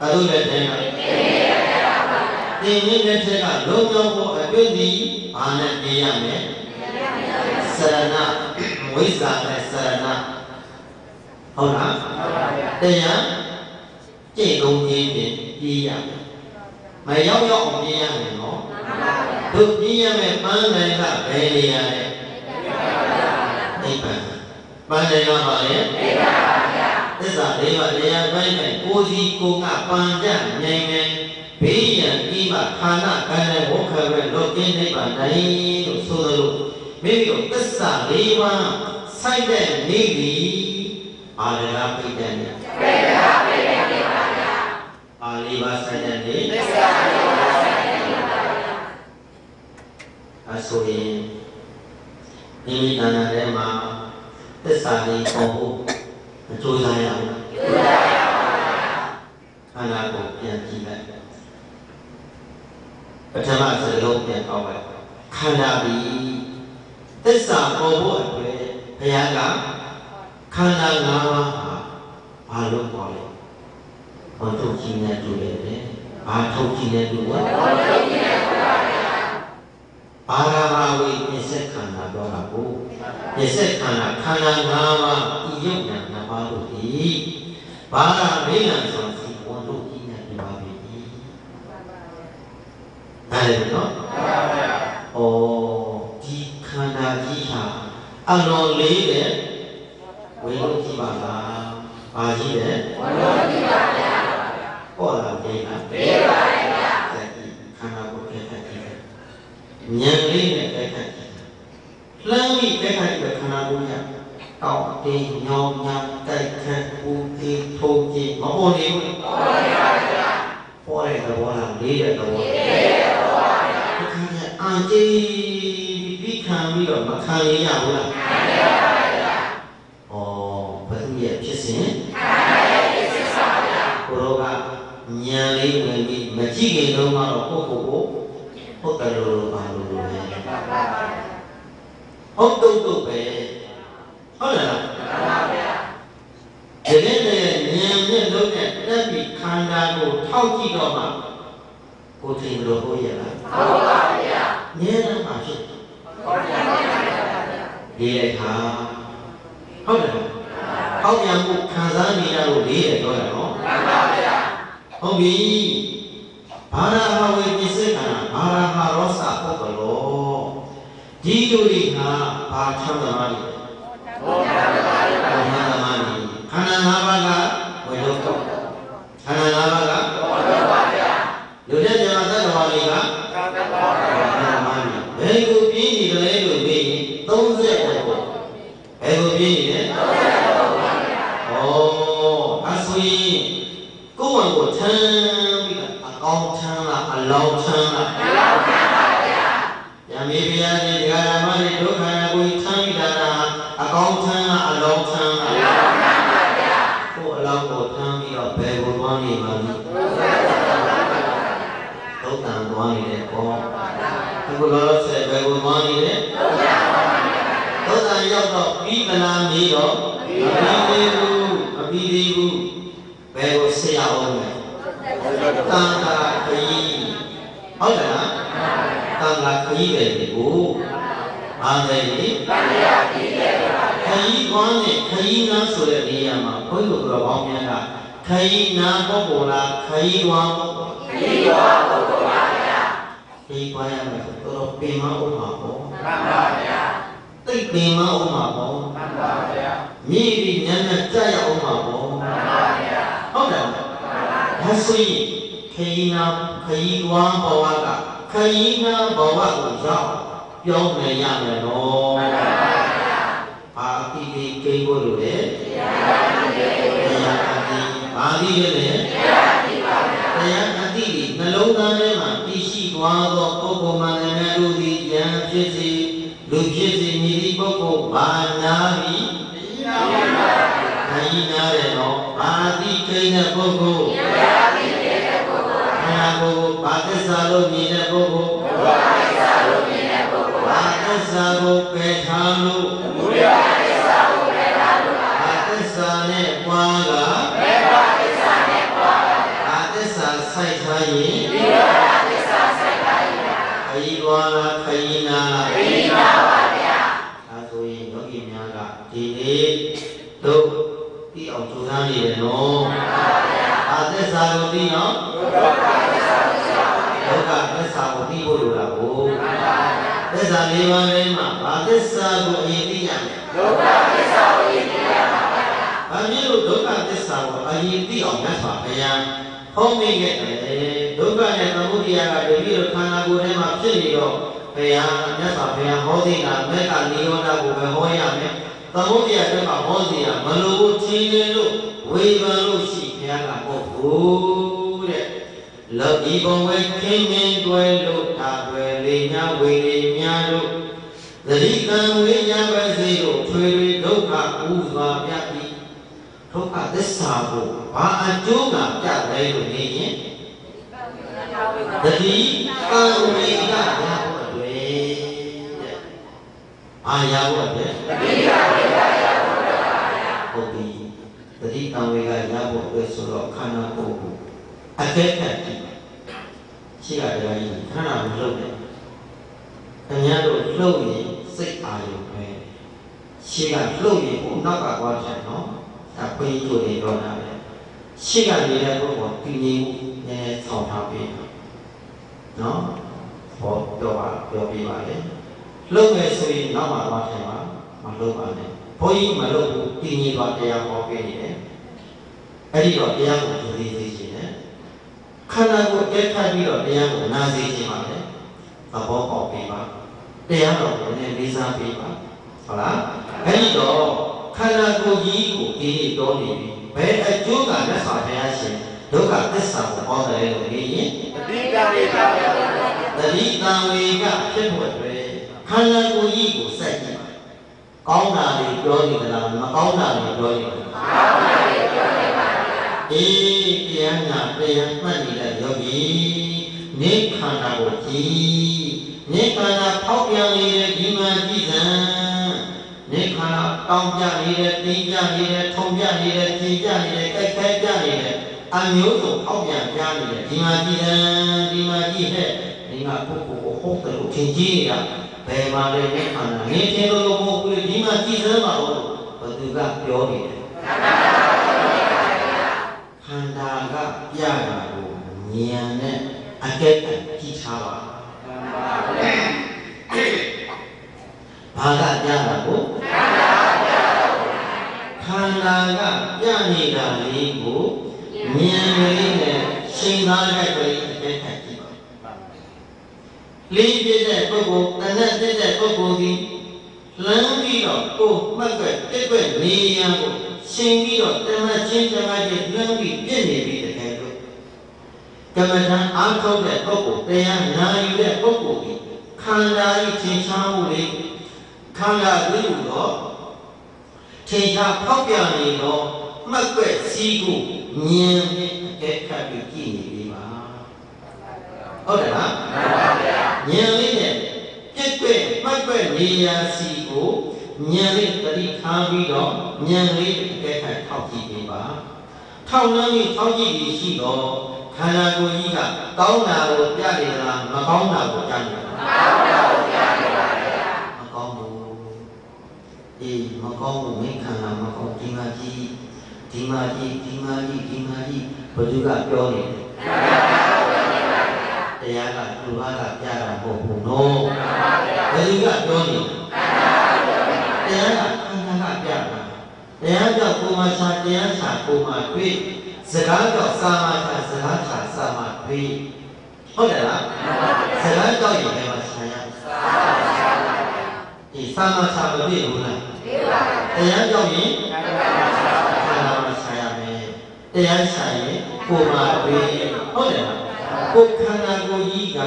အဲ့လိုတဲ့ထဲကတေးကြီးတဲ့ထဲကလောကဘဝအတွင်းဒီဘာနဲ့ပြေးရမယ်စရဏဝိဇ္ဇာနဲ့စရဏဟုတ်လားတရားကြည့်ကုန်ခြင်းဖြင့်ပြေးရမယ်မရောက်ရောက်အောင်ပြေးရမယ်နော် တို့ပြေးရမယ်ပန်းနိုင်ကဘယ်နေရာလဲနိဗ္ဗာန်ပန်းနိုင်ကပါလေနိဗ္ဗာန်ပါဗျာသစ္စာလေးပါးတရားပိုင်းနဲ့ကိုယ်စီကိုယ်ကပန်းကြငြိမ်နေဘေးရန်ပြီးမှခန္ဓာကံနဲ့ဝေါခရဲလောကင်းနိဗ္ဗာန်နိုင်လို့ဆိုသလိုမိမိတို့သစ္စာလေးပါးစိုက်တဲ့နေပြီအာရဏပိဋကံနဲ့အာလေးပါးစိုက်တဲ့နေသစ္စာလေးပါးစိုက်တဲ့နေပါဗျာ အဆိုရင်မိမိတဏ္ဍာထဲမှာသစ္စာလေးပေါ်ဖို့အကျိုးစားရအောင်ကျိုးစားရပါဗျာခန္ဓာကိုပြန်ကြည့်လိုက်ပထမစလုံးပြန်ကောက်လိုက်ခန္ဓာပြီသစ္စာပေါ်ဖို့အတွက်ဘုရားကခန္ဓာ၅ပါးဟာဘာလို့ပေါ်လဲဘာထုတ်ကြည့်နေတူတယ်လေဘာထုတ်ကြည့်နေတူလဲဘာထုတ်ကြည့်နေတူပါဗျာ ဘာသာဘာဝိပစ္စက်ခန္ဓာတော့တာကိုပစ္စက်ခန္ဓာခန္ဓာ၅ပါးဤယုတ်ညာ၅ပါးတို့ဒီဘာသာမိလံဆိုစီဝန်တို့ကြည့်နေတူပါပြီဒါလည်းနော်ဩဒီခန္ဓာကြီးဟာအလွန်လေးတဲ့ဝေလို့ကြည့်ပါလားဘာကြီးလဲဝေလို့ကြည့်ပါဗျာဟောလာပြီလားပြေပါဗျာခန္ဓာကိုယ်ကဲ့ကြည့်တယ်ဉာဏ်လေးနဲ့ကဲ့ကြည့်တယ် လှမ်းပြီးကဲ့ကြည့်တဲ့ခန္ဓာကိုယ်ကတောက်တင်းညောင်းညတိုက်ခတ်ပူတီထိုးကြည့်မပေါ်နေဘူးပေါ်နေပါဗျာပေါ်တဲ့သဘောလားလေးတဲ့သဘောလေးတဲ့သဘောပါဗျာဒီခါကျအာကြည့်ပြီးခံပြီးတော့မခံရရဘူးလားခံရပါဗျာဩဘယ်သူရဲ့ဖြစ်စဉ်ခံရရဲ့ဖြစ်စဉ်ပါဗျာကိုရောကဉာဏ်လေးဝင်ပြီးမကြည့်ခင်တုန်းကတော့ကိုယ့်ကိုယ်ကိုဟုတ်တယ်လို့ပါလို့ပဲ ဟုတ်တုတ်တုတ်ပဲဟုတ်လားမှန်ပါဗျာဒီနေ့နဲ့ဉာဏ်နဲ့လုံးနဲ့တက်ပြီးခန္ဓာကိုထောက်ကြည့်တော့မှကိုယ်ထင်လို့ဟုတ်ရဲ့လားဟုတ်ပါဗျာဉာဏ်နဲ့မှဖြစ်ဟုတ်ပါဗျာဒီအခါဟုတ်တယ်ဟောက်ပြန်မှုခံစားနေရလို့လေးတယ်ပြောတယ်နော်မှန်ပါဗျာဟုတ်ပြီဘာရဟဝေပစ္စေကနာဘာရဟရောစပုဂ္ဂလော ဒီလူတွေဟာဘာချမ်းသာပါလဲဘောဓမ္မပါဠိဘာ ခရီးပွားလားခရီးနာလားဒီနာပါဗျာဒါဆိုရင်ယောဂီများကဒီနေ့တို့ဒီအောင်ကြိုးစားနေတယ်နော်ဘာသစ္စာကိုသိနော်ဘုရားသစ္စာကိုသိပါဗျာဒုက္ခသစ္စာကိုသိဖို့လိုတာကိုသစ္စာလေးပါးထဲမှာဘာသစ္စာကိုအရင် ရားမြတ်စွာဘုရားဟောသိတာမေတ္တာနိရောဓကိုပဲဟောရမယ်။သမုဒိယကမှဟောစီရမလို့ဘူးချင်းနေလို့ဝေဖန်လို့ရှိဘုရားကဟုတ်ဘူးတဲ့။လောကီဘုံဝဲခင်းမင်းတွဲလို့ဒါတွဲလေးညာဝေလေးများတို့သတိကံဝိညာပဲစေတို့ထွေထွေဒုက္ခဥစွာပြတ်ပြီးဒုက္ခသစ္စာကိုဘာအကျိုးကပြတ်တယ်လို့နေရင်တတိကံဝိ အာရဖို့အတွက်တတိယဝိပါယဘုရားဗျာဟုတ်ပြီတတိကံဝိကရဖို့အတွက်ဆိုတော့ခန္ဓာကိုယ်ကိုအကဲခတ်ကြည့်ရှိရတရားကြီးခန္ဓာကိုလှုပ်တယ်ခင်ဗျားတို့လှုပ်ရင်စိတ်အာရုံပဲရှိကလှုပ်ရင်ဟိုနောက်ကသွားတယ်နော်အခွင့်အရေးတွေတော့နာပဲရှိကနေတဲ့ဘုရားတည်ငြိမ်မှုနည်းနည်းဆောင်ထားပေးနော်ဟောပြောပါပြောပြပါလေ လှုပ်မယ်ဆိုရင်နောက်မှသွားတယ်ပါမလှုပ်ပါနဲ့ဘုန်းကြီးမလှုပ်ဘူးတည်ငြိမ်သွားတရားဟောပေးနေတယ်အဲ့ဒီတော့တရားကိုကြိုသိသိခြင်းနဲ့ခန္ဓာကိုယ်တက်ခတ်ပြီးတော့တရားကိုနာသိခြင်းပါလေသဘောပေါက်ပေးပါတရားတော်ကိုလည်းလေးစားပေးပါဟုတ်လားအဲ့ဒီတော့ခန္ဓာကိုယ်ကြီးကိုဒီနေ့တော်နေပြီဘယ်အကျိုးကလက်ဆောင်တရားရှင်ဒုက္ခသစ္စာကိုဟောတယ်လို့နေရင်တတိယဝိပါယဘုရားတတိတံဝေကဖြစ်ဖို့အတွက်ခ န္ဓာကိုယ်ကြီးကိုစိုက်ကြည့်ပါကောင်းတာတွေပြောနေကြလားမကောင်းတာတွေပြောနေကြလားကောင်းတာတွေပြောနေပါဗျာအေးတရားနာတရားမှတ်နေတဲ့ယောဂီနေခန္ဓာကိုကြည်နေခန္ဓာဖောက်ပြန်နေတဲ့ဒီမှာကြည်စံနေခန္ဓာတောင်းကြနေတဲ့တင်းကြနေတဲ့ထုံကြနေတဲ့ကြည်ကြနေတဲ့ကြိုက်ခဲကြနေတဲ့အမျိုးစုံဖောက်ပြန်ပြနေတဲ့ဒီမှာကြည်စံဒီမှာကြည်တဲ့ဒီမှာပုဂ္ဂိုလ်ကိုဟုတ်တယ်လို့ထင်ကြီးနေတာ ဘယ်မှာလဲနေခန္ဓာနေခြင်းလို့မဟုတ်ဘူးဒီမှာကြည်စံမှာလို့ဘယ်သူကပြောနေတယ်ခန္ဓာကပြတာကိုဉာဏ်နဲ့အအကဲကကြည့်ထားပါဘာကပြတာကိုခန္ဓာကပြနေတာလေးကိုဉာဏ်လေးနဲ့ရှင်းသားတဲ့ကလေးအကဲကကြည့်ပါ လေးပြည့်တဲ့ပုဂ္ဂိုလ်အနက်ပြည့်တဲ့ပုဂ္ဂိုလ်ဒီလမ်းပြီးတော့ကိုယ်မှတ်ွက်တက်ွက်နေရန်ကိုရှင်းပြီးတော့တမချင်းတမချင်းလမ်းပြီးပြည့်နေပြီတကယ်လို့ကမ္မဋ္ဌာန်းအားထုတ်တဲ့ပုဂ္ဂိုလ်တရားနာယူတဲ့ပုဂ္ဂိုလ်ဒီခန္ဓာဤထင်ရှားမှုတွေခန္ဓာသိလို့တော့ထင်ရှားဖောက်ပြန်နေတော့မှတ်ွက်စီးကိုဉာဏ်နဲ့အကဲခတ်ပြီးကြည့်နေပြီပါ ဟုတ်တယ်လားမှန်ပါဗျာဉာဏ်လေးနဲ့ပြည့်ွက်မှတ်ွက်နေရာစီကိုဉာဏ်လေးတတိထားပြီးတော့ဉာဏ်လေးအကဲခတ်ထောက်ကြည့်ပြီပါထောက်နှမ်းပြီးထောက်ကြည့်ပြီးရှိတော့ခန္ဓာကိုယ်ကြီးကကောင်းတာကိုပြနေလားမကောင်းတာကိုပြနေလားမကောင်းတာကိုပြနေပါဗျာမကောင်းဘူးအေးမကောင်းဘူးမင်းခန္ဓာမကောင်းဒီမှာကြည့်ဒီမှာကြည့်ဒီမှာကြည့်ဒီမှာကြည့်ဘယ်သူကပြောနေလဲ တရားကသူကပြတာမဟုတ်ဘူးနော်ဘယ်သူကပြောနေလဲတရားကခန္ဓာကပြတာတရားကြောင့်ကိုယ်မှာခြားတရားခြားကိုယ်မှာတွေ့စကားကြောင့်စာမှာခြားစကားခြားစာမှာတွေ့ဟုတ်တယ်လားစကားကြောင့်ရင်လည်းမခြားရဒီစာမှာခြားမတွေ့ဘူးလားတရားကြောင့်ရင်ခန္ဓာမှာခြားရမယ်တရားခြားရင်ကိုယ်မှာတွေ့ဟုတ်တယ်လား ကိုယ်ခန္ဓာကိုယ်ကြီးက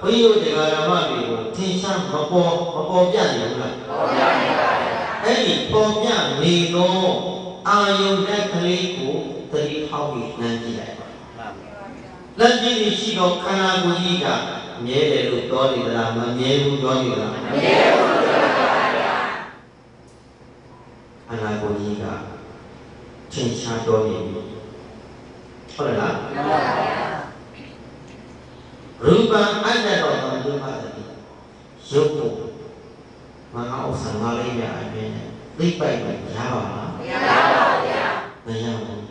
ဘုရားတရားဓမ္မတွေကိုသင်္ချာမပေါ်မပေါ်ပြနေဘူးလားအဲ့ဒီပေါ်ပြနေတော့အာယုန်တဲ့ကလေးကိုသတိထောက်ပြီးနှမ်းကြည့်လိုက်ပါလက်ကြည့်ပြီးရှိတော့ခန္ဓာကိုယ်ကြီးကမြဲတယ်လို့ပြောနေသလားမမြဲဘူးပြောနေသလားမမြဲဘူးပြောနေတာပါဗျာခန္ဓာကိုယ်ကြီးကထင်ရှားတော်နေပြီဟုတ်လားမှန်ပါဗျာ ရူပံအတ္တတော်သမုပ္ပါဒတိရုပ်ကိုမဟာဥစ္စာငါလေးရအပြင်းနဲ့သိပိုက်လို့ရပါလားမရပါဘူးဗျာမရဘူး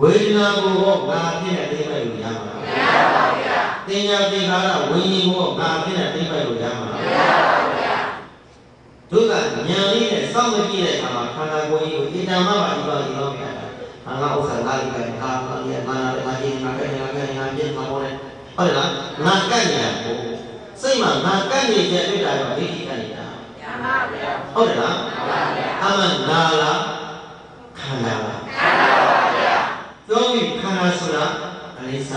ဝေဒနာကိုတော့ငါအပြင်းနဲ့သိပိုက်လို့ရပါလားမရပါဘူးဗျာသင်ညာသင်္ခါရဝိညာဉ်ကိုငါအပြင်းနဲ့သိပိုက်လို့ရပါလားမရပါဘူးဗျာတို့ကဉာဏ်လေးနဲ့စောင့်မကြည့်တဲ့အခါမှာခန္ဓာကိုယ်ကြီးကိုဣတံမပါဣပါဒီတော့ပြတာငါငါဥစ္စာငါလေးကငါငါလေးငါနာငါချင်းငါကဲငါကဲငါပြင်းငါပေါ်တယ် ဟုတ်လားငါကဲ့နေတာကိုစိတ်မှာငါကဲ့နေတဲ့တွေ့တာတော့ဒိဋ္ဌိကဲ့နေတာဟုတ်တယ်လားအမှန်နာလားခန္ဓာလားခန္ဓာပါဗျာပြောပြီးခန္ဓာဆိုတာအနိစ္စ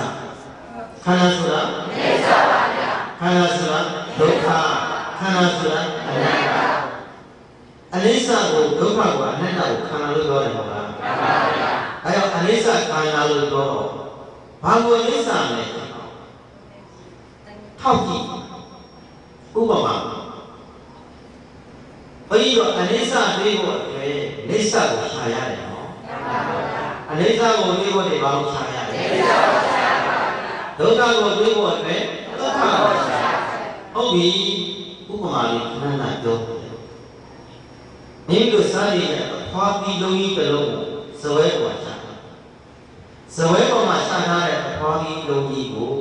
ခန္ဓာဆိုတာအနိစ္စပါဗျာခန္ဓာဆိုတာဒုက္ခခန္ဓာဆိုတာအနတ္တအနိစ္စကိုဒုက္ခကိုအနတ္တကိုခန္ဓာလို့ပြောတယ်ဟုတ်လားမှန်ပါဗျာအဲတော့အနိစ္စခန္ဓာလို့ပြောတော့ဘာကိုအနိစ္စလဲ ထောက်ကြည့်ဥပမာဘုန်းကြီးတို့အနိစ္စတွေးဖို့အတွက်နိစ္စကိုရှာရတယ်နော်အနိစ္စကိုတွေးဖို့ဒီဘာလို့ရှာရလဲဒုက္ခကိုတွေးဖို့အတွက်ဒုက္ခကိုရှာရဟုတ်ပြီဥပမာလေးခဏခဏပြောမိမိတို့စားရတဲ့ဖွာပြီးလုံးကြီးတစ်လုံးကိုဇဝဲပေါ်ရှာဇဝဲပေါ်မှာရှာထားတဲ့ဖွာပြီးလုံးကြီးကို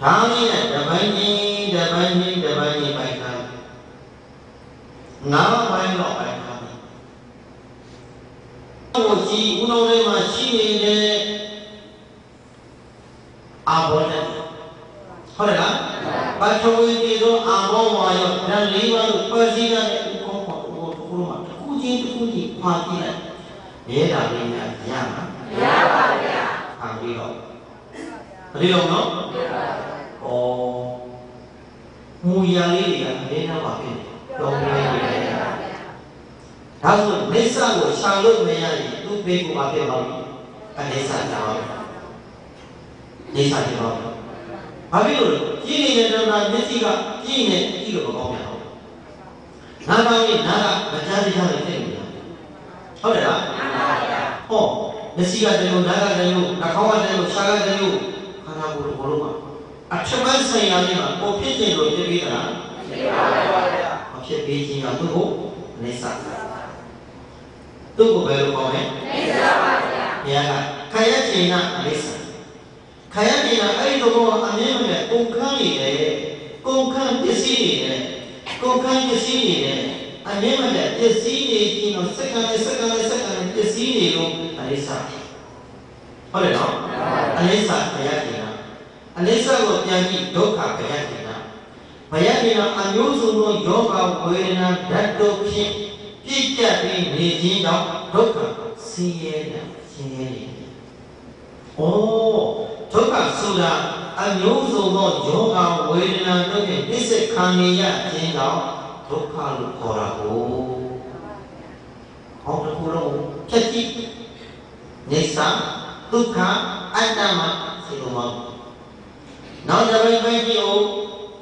ဓာမင်းနဲ့ဓပိုင်းချင်းဓပိုင်းချင်းဓပိုင်းချင်းပိုက်ထားငါးပိုင်းတော့ပိုက်ထားပြီဘုရားဦးလုံးလေးမှာရှိနေတဲ့အာဘောနဲ့ဟုတ်တယ်လားပထဝီဒီသောအာဘောဝါယောဓာတ်၄ပါးကိုဖွဲ့စည်းတဲ့ဥက္ကောမှာဥက္ကောမှာတစ်ခုချင်းတစ်ခုချင်းဖွာပြလိုက်ရဲတာလေးများရမှာမရပါဘူးဗျာ။အားပြီးတော့ ဘယ်လိုလဲနော်။ဩမူရလေးတွေကအနေနဲ့ပါဖြစ်တယ်။တော်လေးတွေလည်းဒါဆိုမိစ္ဆာကိုရှာလို့မရရင်သူ့ဘေးကဘာဖြစ်ပါလဲ။အနေဆာကြောင်းနေဆာကြောင်းဘာဖြစ်လို့ကြည့်နေတဲ့တော်တာမျက်စိကကြည့်နေကြည့်လို့မကောင်းပြန်ဘူး။နားကောင်းရင်နားကမကြားသိထားတဲ့ဖြစ်နေတာ။ဟုတ်တယ်လား။ဟောမျက်စိကတည်းကနားကတည်းကနှာခေါင်းကတည်းကရှားကတည်းက ခန္ဓာကိုယ်ကိုယ်လုံးမှာအထက်ပိုင်းဆိုင်ရာလေးမှာပေါ်ဖြစ်ခြင်းလို့ဖြစ်ပြီးသလားဖြစ်ပါပါဗျာမဖြစ်ပြီးခြင်းကသူ့ကိုနေစာသူ့ကိုဘယ်လိုခေါ်လဲနေစာပါဗျာဘုရားကခရခြင်းနာနေစာခခရပြင်းအဲ့ဒီတော့အမြင်မဲ့ကုန်ခန်းနေတယ်ကုန်ခန်းပစ္စည်းနေတယ်ကုန်ခန်းပစ္စည်းနေတယ်အမြင်မဲ့ပစ္စည်းနေပြီးတော့စက္ကန့်နဲ့စက္ကန့်နဲ့စက္ကန့်နဲ့ပစ္စည်းနေလို့အလေးစားဟုတ်တယ်နော်အလေးစားခရပြင်း အလေးစားကိုပြန်ကြည့်ဒုက္ခခရပြင်းဘယပြင်းအမျိုးစုံသောယောဂဝေဒနာဓာတ်တို့ဖြင့်ပြည့်ကျက်ပြီးနေခြင်းကြောင့်ဒုက္ခဆင်းရဲတယ်ဆင်းရဲနေတယ်။အိုးဒုက္ခဆိုတာအမျိုးစုံသောယောဂဝေဒနာတို့ဖြင့်ပြည့်စက်ခံနေရခြင်းကြောင့်ဒုက္ခလို့ခေါ်တာကိုဟောတခုလုံးဖြတ်ကြည့်နေစာဒုက္ခအတ္တမစေလို့မဟုတ် နောက်တစ်ပိုင်းပိုင်းကြည့်အောင်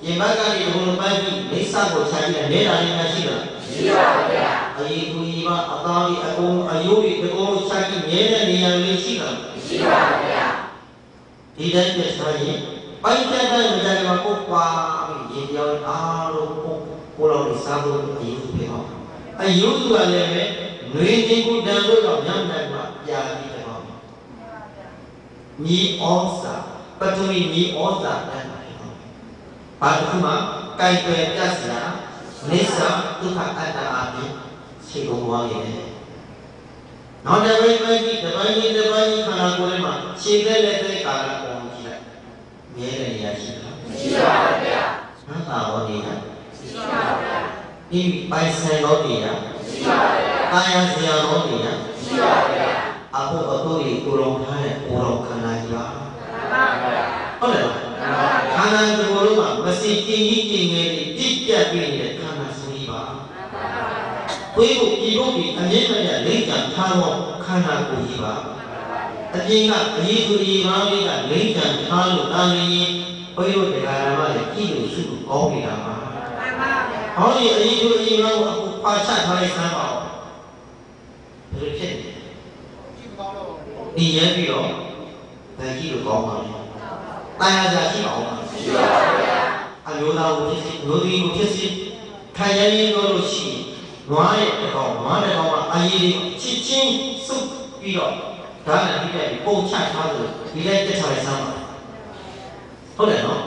ဒီဘက်ကနေဘုံပိုင်းကြည့်နေစာကိုခြားကြည့်နေတာလေးမရှိလားရှိပါဗျာအရေးသူကြီးကအသားကြီးအကုန်အယိုးကြီးအကုန်ခြားကြည့်မြဲတဲ့နေရာလေးရှိလားရှိပါဗျာဒီတိုင်းပြထားရင်ပိုက်တဲ့တဲ့မကြတဲ့မှာကိုပွားပြီးရေပြောင်းအားလုံးကိုကိုလိုစားဖို့အရေးသူဖြစ်အောင်အယိုးသူကလည်းပဲငွေတင်ကိုတန်လို့တော့ညံ့တယ်မှာပြာပြီးတော့ညီဩစာ ပထဝီညီဩစာတန်တယ်ဘာတစ်ခုမှကြိုက်ပဲပြတ်စရာနိစ္စဒုက္ခအတ္တအပြင်ရှိကုန်သွားရဲ့နောက်တစ်ပိုင်းပဲဒီတစ်ပိုင်းဒီတစ်ပိုင်းခန္ဓာကိုယ်ထဲမှာခြေသက်လက်သက်ကာလပေါ်ကြည့်လိုက်မြဲတဲ့နေရာရှိလားရှိပါဗျာဟမ်သာဝနေရရှိပါဗျာဒီပိုင်ဆိုင်တော်နေရရှိပါဗျာကာယဆရာတော်နေရရှိပါဗျာအဖို့အဖို့ကိုကိုယ်တော်ထားတဲ့ကိုယ်တော်ခန္ဓာကြီးပါမှန်ပါဗျာ ဟုတ်တယ်လားခန္ဓာဒီကိုယ်လုံးမှာမစီကြည်ကြီးကြည်ငယ်ပြီးပြည့်ပြတ်ပြီးနေတဲ့ခန္ဓာဆိုကြီးပါကိုယ်ကိုဒီဘုတ်ဒီအမြင့်မြတ်လိမ့်ကြံထားတော့ခန္ဓာကိုယ်ကြီးပါအပြင်ကအရေးသူကြီးမောင်းလေးကလိမ့်ကြံထားလို့တာလျင်ဘုရားတရားဓမ္မလည်းကြည့်လို့ရှိလို့ကောင်းနေတာပါမှန်ပါဗျာဟောဒီအရေးသူကြီးမောင်းကိုအခုပါချထားလိုက်စမ်းပါဦးဘယ်လိုဖြစ်လဲဒီရဲပြီးတော့ဘယ်ကြည့်လို့ကောင်းပါလဲ တာယာကြရှိပါဦးရှိပါဗျာအမျိုးသားကိုဖြစ်စီလူကြီးကိုဖြစ်စီခံရရင်တော့လို့ရှိရင်နွားရဲ့တစ်ကောင်နွားတစ်ကောင်ကအရေးတွေချစ်ချင်းစုပ်ပြီးတော့ဒါနဲ့ဒီတဲ့ပုံချထားလို့ဒီလိုက်တက်ထားလိုက်စမ်းပါဟုတ်တယ်နော်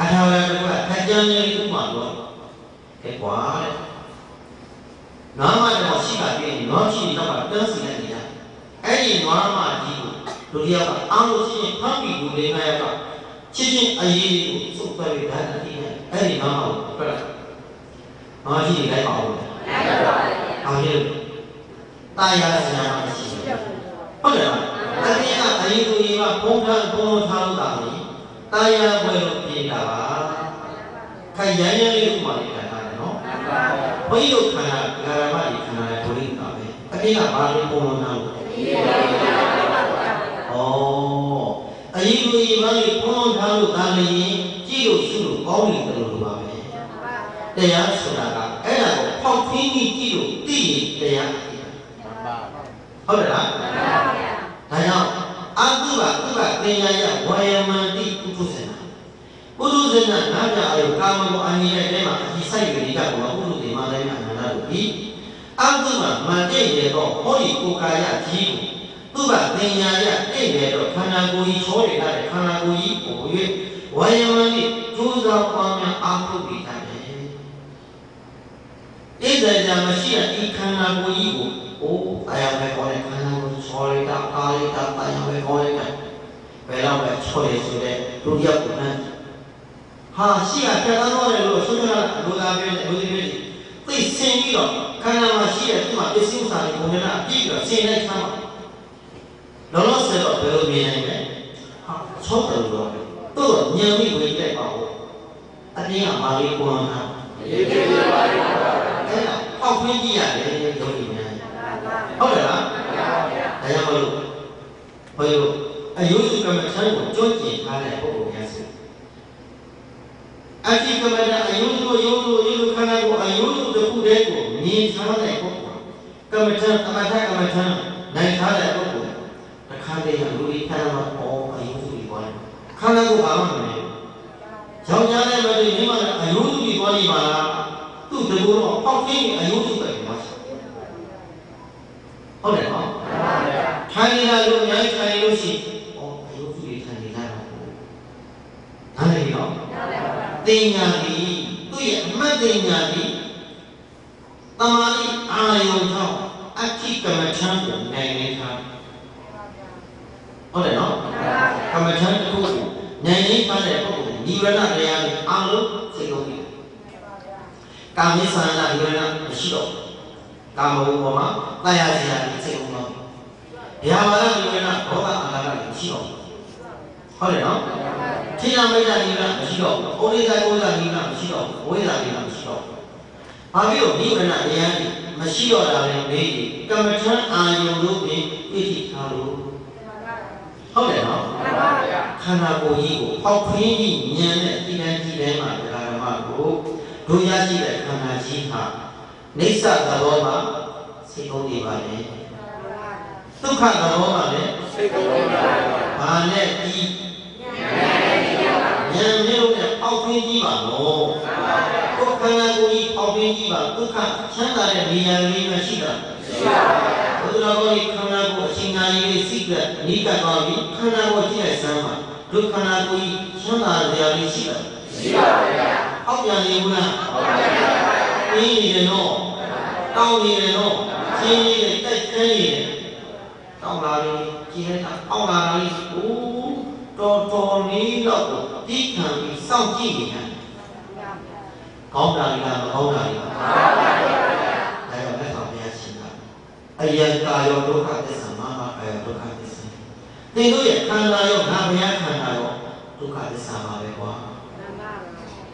အထာဝရကခကြမ်းလေးဥမာတော့ကဲကွာတဲ့နွားမတော့ရှိတာပြင်းနွားရှိတော့ကတန်းစီလိုက်နေတာအဲ့ဒီနွားမကြီး ကိုလူတယောက်ကအားလို့ရှိရင်ဖမ်းပြီးလူလေးငါးယောက်ကချစ်ချင်းအရေးကိုစုပ်ပြီးဒါနဲ့ဒီနဲ့အဲ့ဒီနွားမကိုပြတ်လိုက်နွားကြီးလိုက်ပါဦးနိုင်ပါဗျာအောင်ရတာယာစနာမရှိဘူးဟုတ်တယ်လားအတင်းကအရေးကိုကြီးကဘုံထမ်းဘုံထားလို့တာလေတာယာဘွယ်လို့ပြင်တာပါခိုင်ရမ်းရမ်းလေးဥပမာလေးခံတာနော်မှန်ပါဗျာဘုန်းကြီးတို့ခန္ဓာဂရမကြီးခန္ဓာရဲ့ဒုလိတာပဲအတင်းကဘာလို့ဘုံထားလို့ဒီပါဗျာ ဩအ ရေးကိုကြီးဘာလို့ဘုံထားလို့တာလေကြည့်လို့ရှုလို့ကောင်းနေတယ်လို့ပါပဲတရားဆိုတာကအဲ့ဒါကိုဖောက်ထွင်းပြီးကြည့်လို့သိရင်တရားဟုတ်တယ်လားမှန်ပါဗျာဒါကြောင့်အတုကတုကသင်္ယာယဝါယမန္တိပုထုဇဉ်ပုထုဇဉ်ကနာပြအယုကာမဂုဏ်အနိရဲ့တဲမှာအကြီးဆိုင်ရည်ကြပေါ်ပုထုဇဉ်မှာလည်းအနန္တတို့ဒီအတုကမတည့်ရတော့ဟောဒီကိုကာယကြီးကို သူကသင်္ယာယတည့်ရတော့ခန္ဓာကိုယ်ကြီးချောရတဲ့ခန္ဓာကိုယ်ကြီးကို၍ဝါယမန္တိကျိုးစားပွားများအာဟုပိတတ်တယ်ဣဇေဇာမရှိတဲ့ဒီခန္ဓာကိုယ်ကြီးကိုအိုးအာယပဲခေါ်တဲ့ခန္ဓာကိုယ်ချောရတာကာရတာအာယပဲခေါ်တဲ့ဘယ်တော့ပဲချောရဆိုတဲ့ဒုတိယကုဏဟာရှိရပြတ်သွားတယ်လို့ဆိုကြတာဘုရားပြောတယ်ဘုရားပြောတယ်သိစင်ပြီးတော့ခန္ဓာမှာရှိတဲ့ဒီမှာပစ္စည်းဥစ္စာတွေဘုံနဲ့အပြည့်ပြီးတော့စင်လိုက်သမ်းပါ လောလောဆယ်တော့ဘယ်လိုမြင်နိုင်လဲဟာချောတယ်လို့တော့တော့ညံပြီးဝင်တိုက်ပါဦးအတင်းကမာလေးကိုန်းတာဒီပါဗျာအဲ့ဒါပေါက်ခွင်းကြည့်ရတယ်ယောဂီများဟုတ်တယ်လားဒါကြောင့်မလို့ဘယ်လိုအယုစုကမ္မထံကိုကြွကျင်ထားတဲ့ပုဂ္ဂိုလ်များဆိုအတိကမ္မတာအယုစုယုစုယုစုခန္ဓာကိုအယုစုတစ်ခုတည်းကိုမြင်ထားတဲ့ပုဂ္ဂိုလ်ကမ္မထံသမထကမ္မထံနိုင်ထားတဲ့ပုဂ္ဂိုလ် တဲ့ရလူကြီးခန္ဓာမှာပေါ်အယုစုပြီးပေါ်တယ်ခန္ဓာကိုဘာမှမလဲယောက်ျားနဲ့မတူမိမနဲ့အယုစုပြီးပေါ်နေပါလားသူ့တကူတော့ပေါက်သိနေအယုစုပဲပါဟုတ်တယ်နော်ထိုင်နေတာလို့အများကြီးထိုင်လို့ရှိအော်အယုစုပြီးထိုင်နေလိုက်ပါနားလည်ရောတင်ညာဒီသူ့ရဲ့အမှတ်တင်ညာဒီတမာတိအာယုံထောင့်အခိကမ္မထံကိုနိုင်နေတာ ဟုတ်တယ်နော်ကမ္မထံတစ်ခုကိုနိုင်နေပါတဲ့ပုဂ္ဂိုလ်နိဗ္ဗာန်တရားကိုအလုံးစိတ်လုံးပြီးကာမိသနာနိဗ္ဗာန်မရှိတော့ကာမဘုံပေါ်မှာတရားစရာစိတ်လုံးတော့ဗျာပါဒနိဗ္ဗာန်ဘောဂအာဃာတမရှိတော့ဟုတ်တယ်နော်ထိနာမိတ်တာနိဗ္ဗာန်မရှိတော့ဘူး။ဩရိဇာကိုဇာနိဗ္ဗာန်မရှိတော့ဘူး။ဝိဇာနိဗ္ဗာန်မရှိတော့ဘူး။ဘာဖြစ်လို့နိဗ္ဗာန်တရားကြီးမရှိတော့တာလဲမေးရင်ကမ္မထံအာယုံတို့ဖြင့်ပြည့်စုံထားလို့ ဟုတ်တယ်နော်ခန္ဓာကိုယ်ကြီးကိုပေါက်ခွင်းကြီးဉာဏ်နဲ့ဒီတန်းဒီတန်းမှာတရားဓမ္မကိုတို့ရရှိတဲ့ခန္ဓာကြီးဟာနေဆသဘောမှာစိတ်ကုန်နေပါလေဒုက္ခသဘောမှာလည်းစိတ်ကိုယ်ပါဘာနဲ့ဒီဉာဏ်မျိုးနဲ့ပေါက်ခွင်းကြီးပါလို့ကိုယ်ခန္ဓာကိုယ်ကြီးပေါက်ခွင်းကြီးပါဒုက္ခချမ်းသာတဲ့နေရာလေးမရှိတာရှိပါပါ ဘုရားဘောကြီးခန္ဓာကိုယ်အချိန်နာရီလေးစိတ်ကအနိကသွားပြီးခန္ဓာကိုယ်ကြည့်လိုက်စမ်းပါဒုက္ခနာကိုယ်ကြီးချမ်းသာတဲ့နေရာလေးရှိတာရှိပါဗျာအောက်ပြန်နေဘူးလားဟုတ်ပါဗျာအင်းနေတယ်နော်တောင်းနေတယ်နော်ရှင်းနေတယ်တိုက်ခန်းနေတယ်တောင်းလာပြီကြည့်လိုက်တာအောက်လာပြီအိုးတော်တော်လေးတော့ဒီခံပြီးစောင့်ကြည့်နေတယ်ကောင်းတာလားမကောင်းတာလား ဟုတ်ပါဗျာ ဒါကြောင့်လက်ဆောင်ဘုရားရှင်က အယံကာယောဒုက္ခသစ္စာမဟာကာယောဒုက္ခသစ္စာသင်တို့ရဲ့ခန္ဓာရောငါဘုရားခန္ဓာရောဒုက္ခသစ္စာပါပဲကွာ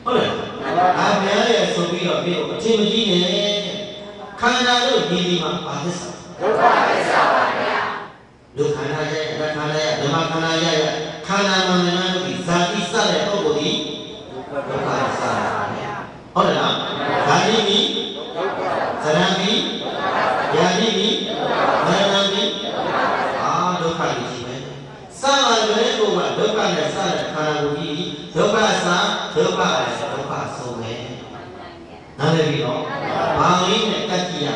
ဟုတ်တယ်ငါဘုရားရဲ့ဆိုပြီးတော့ပြီးတော့အထင်မကြီးနဲ့ခန္ဓာတို့ဒီဒီမှာပါသစ္စာဒုက္ခသစ္စာပါဗျာဒုက္ခန္ဓာရဲ့လက်ခန္ဓာရဲ့ဓမ္မခန္ဓာရဲ့ခန္ဓာမှန်မှန်တို့ဒီဇာတိစတဲ့ပုဂ္ဂိုလ်ဒီဒုက္ခဒုက္ခသသစ္စ္စာစာပါဗျာဟုတ်တယ်လားဇာတိမိဒုက္ခဇရံမိယာတိမိမရဏမိအာဒုက္ခကြီးပဲ စလာကြတဲ့ကိုကဒုက္ခနဲ့စတဲ့ခန္ဓာကိုယ်ကြီးဒုက္ခစဒုက္ခလည်းဒုက္ခဆုံးပဲနားလည်ပြီနော်ဘာလေးနဲ့ကတ်ကြည့်ရ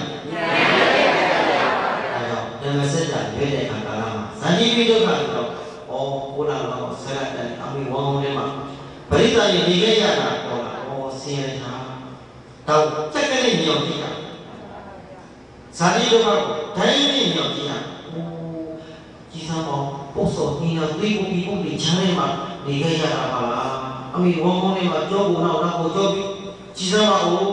အဲတော့ဓမ္မစကြာရွေးတဲ့ခန္ဓာလာမှာဇာတိပိဒုက္ခဆိုတော့ဩဘုရားတော်ဆရာတဲ့အမိဝေါင်းထဲမှာပရိသတ်ရင်နေခဲ့ရတာပေါ်လာဩဆင်းရဲတာတော့စက္ကလေးမြောက်ကြည့်ရဇာတိဒုက္ခကိုဒိုင်းနဲ့မြောက်ကြည့်ရအိုးကြီးစားပေါ င်းပုစောညင်သိကိုပြီးပုံပြီးချမ်းထဲမှာနေခဲ့ရတာပါလားအမေဝုံဝုံနဲ့မှာကြောကိုနောက်နောက်ကိုကြောပြီးကြီးစားပါအိုး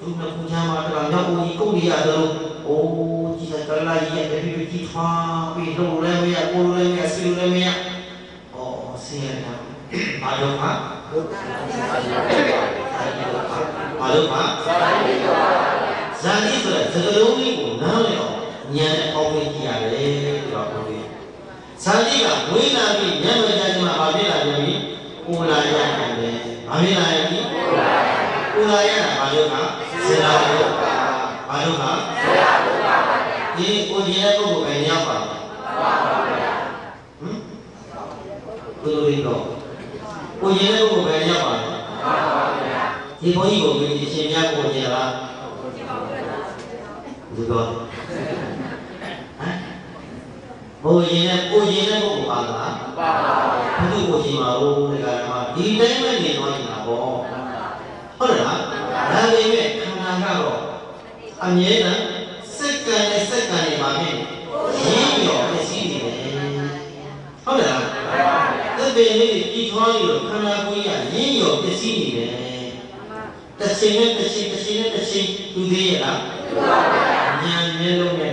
ဒုနကူချမ်းမှာတကမြောက်ကိုကြီးကုန်ရရတယ်အိုးကြီးစားကလာကြီးရဲ့တပည့်ကြီးထွားပြီးတော့လည်းမရကိုလည်းမရဆီလည်းမရအော်ဆင်းရဲတာဘာလို့ပါဒုက္ခသစ္စာပါဗျာဘာလို့ပါသာရိပုတ္တရာဇာတိဆိုတဲ့သကလုံးလေးကိုနားလည်အောင်ဉာဏ်နဲ့ပေါင်းပြီးကြည့်ရတယ်ဒီတော့ပြောပြီး ဇာတိကဝိညာဉ်ပြီးဉာဏ်မကြခြင်းမှာဘာဖြစ်လာကြပြီပူလာရတယ်ဘာဖြစ်လာရပြီပူလာရတာဘာလို့ကစေလာလို့ဘာလို့ကစေလာလို့ပါဗျာဒီကိုကြီးရဲ့ပုဂ္ဂိုလ်ပဲရောက်ပါပါဗျာဟမ်ဘယ်လိုလဲတော့ကိုကြီးရဲ့ပုဂ္ဂိုလ်ပဲရောက်ပါပါဗျာဒီဘုန်းကြီးကိုဒီရှင်များကိုကြီးလားဒီတော့ဟမ် ဘိုးရင်နဲ့ကိုရင်နဲ့ကိုပါလားပါပါဗျာဘုသူကိုရှင်ပါဦးဒီကရမဒီတိုင်းပဲနေသွားနေတာပေါ့ဟုတ်လားဒါပေမဲ့ခန္ဓာကတော့အမြဲတမ်းစက္ကန့်နဲ့စက္ကန့်နဲ့ပါဖြစ်ရင်းရောပစ္စည်းနေတယ်ဟုတ်လားသစ်ပင်လေးကြီးထွားပြီးတော့ခန္ဓာကိုယ်ကြီးကရင်းရောပစ္စည်းနေတယ်တစ်ချိန်နဲ့တစ်ချိန်တစ်ချိန်နဲ့တစ်ချိန်သူသေးရလားဉာဏ်မျက်လုံးနဲ့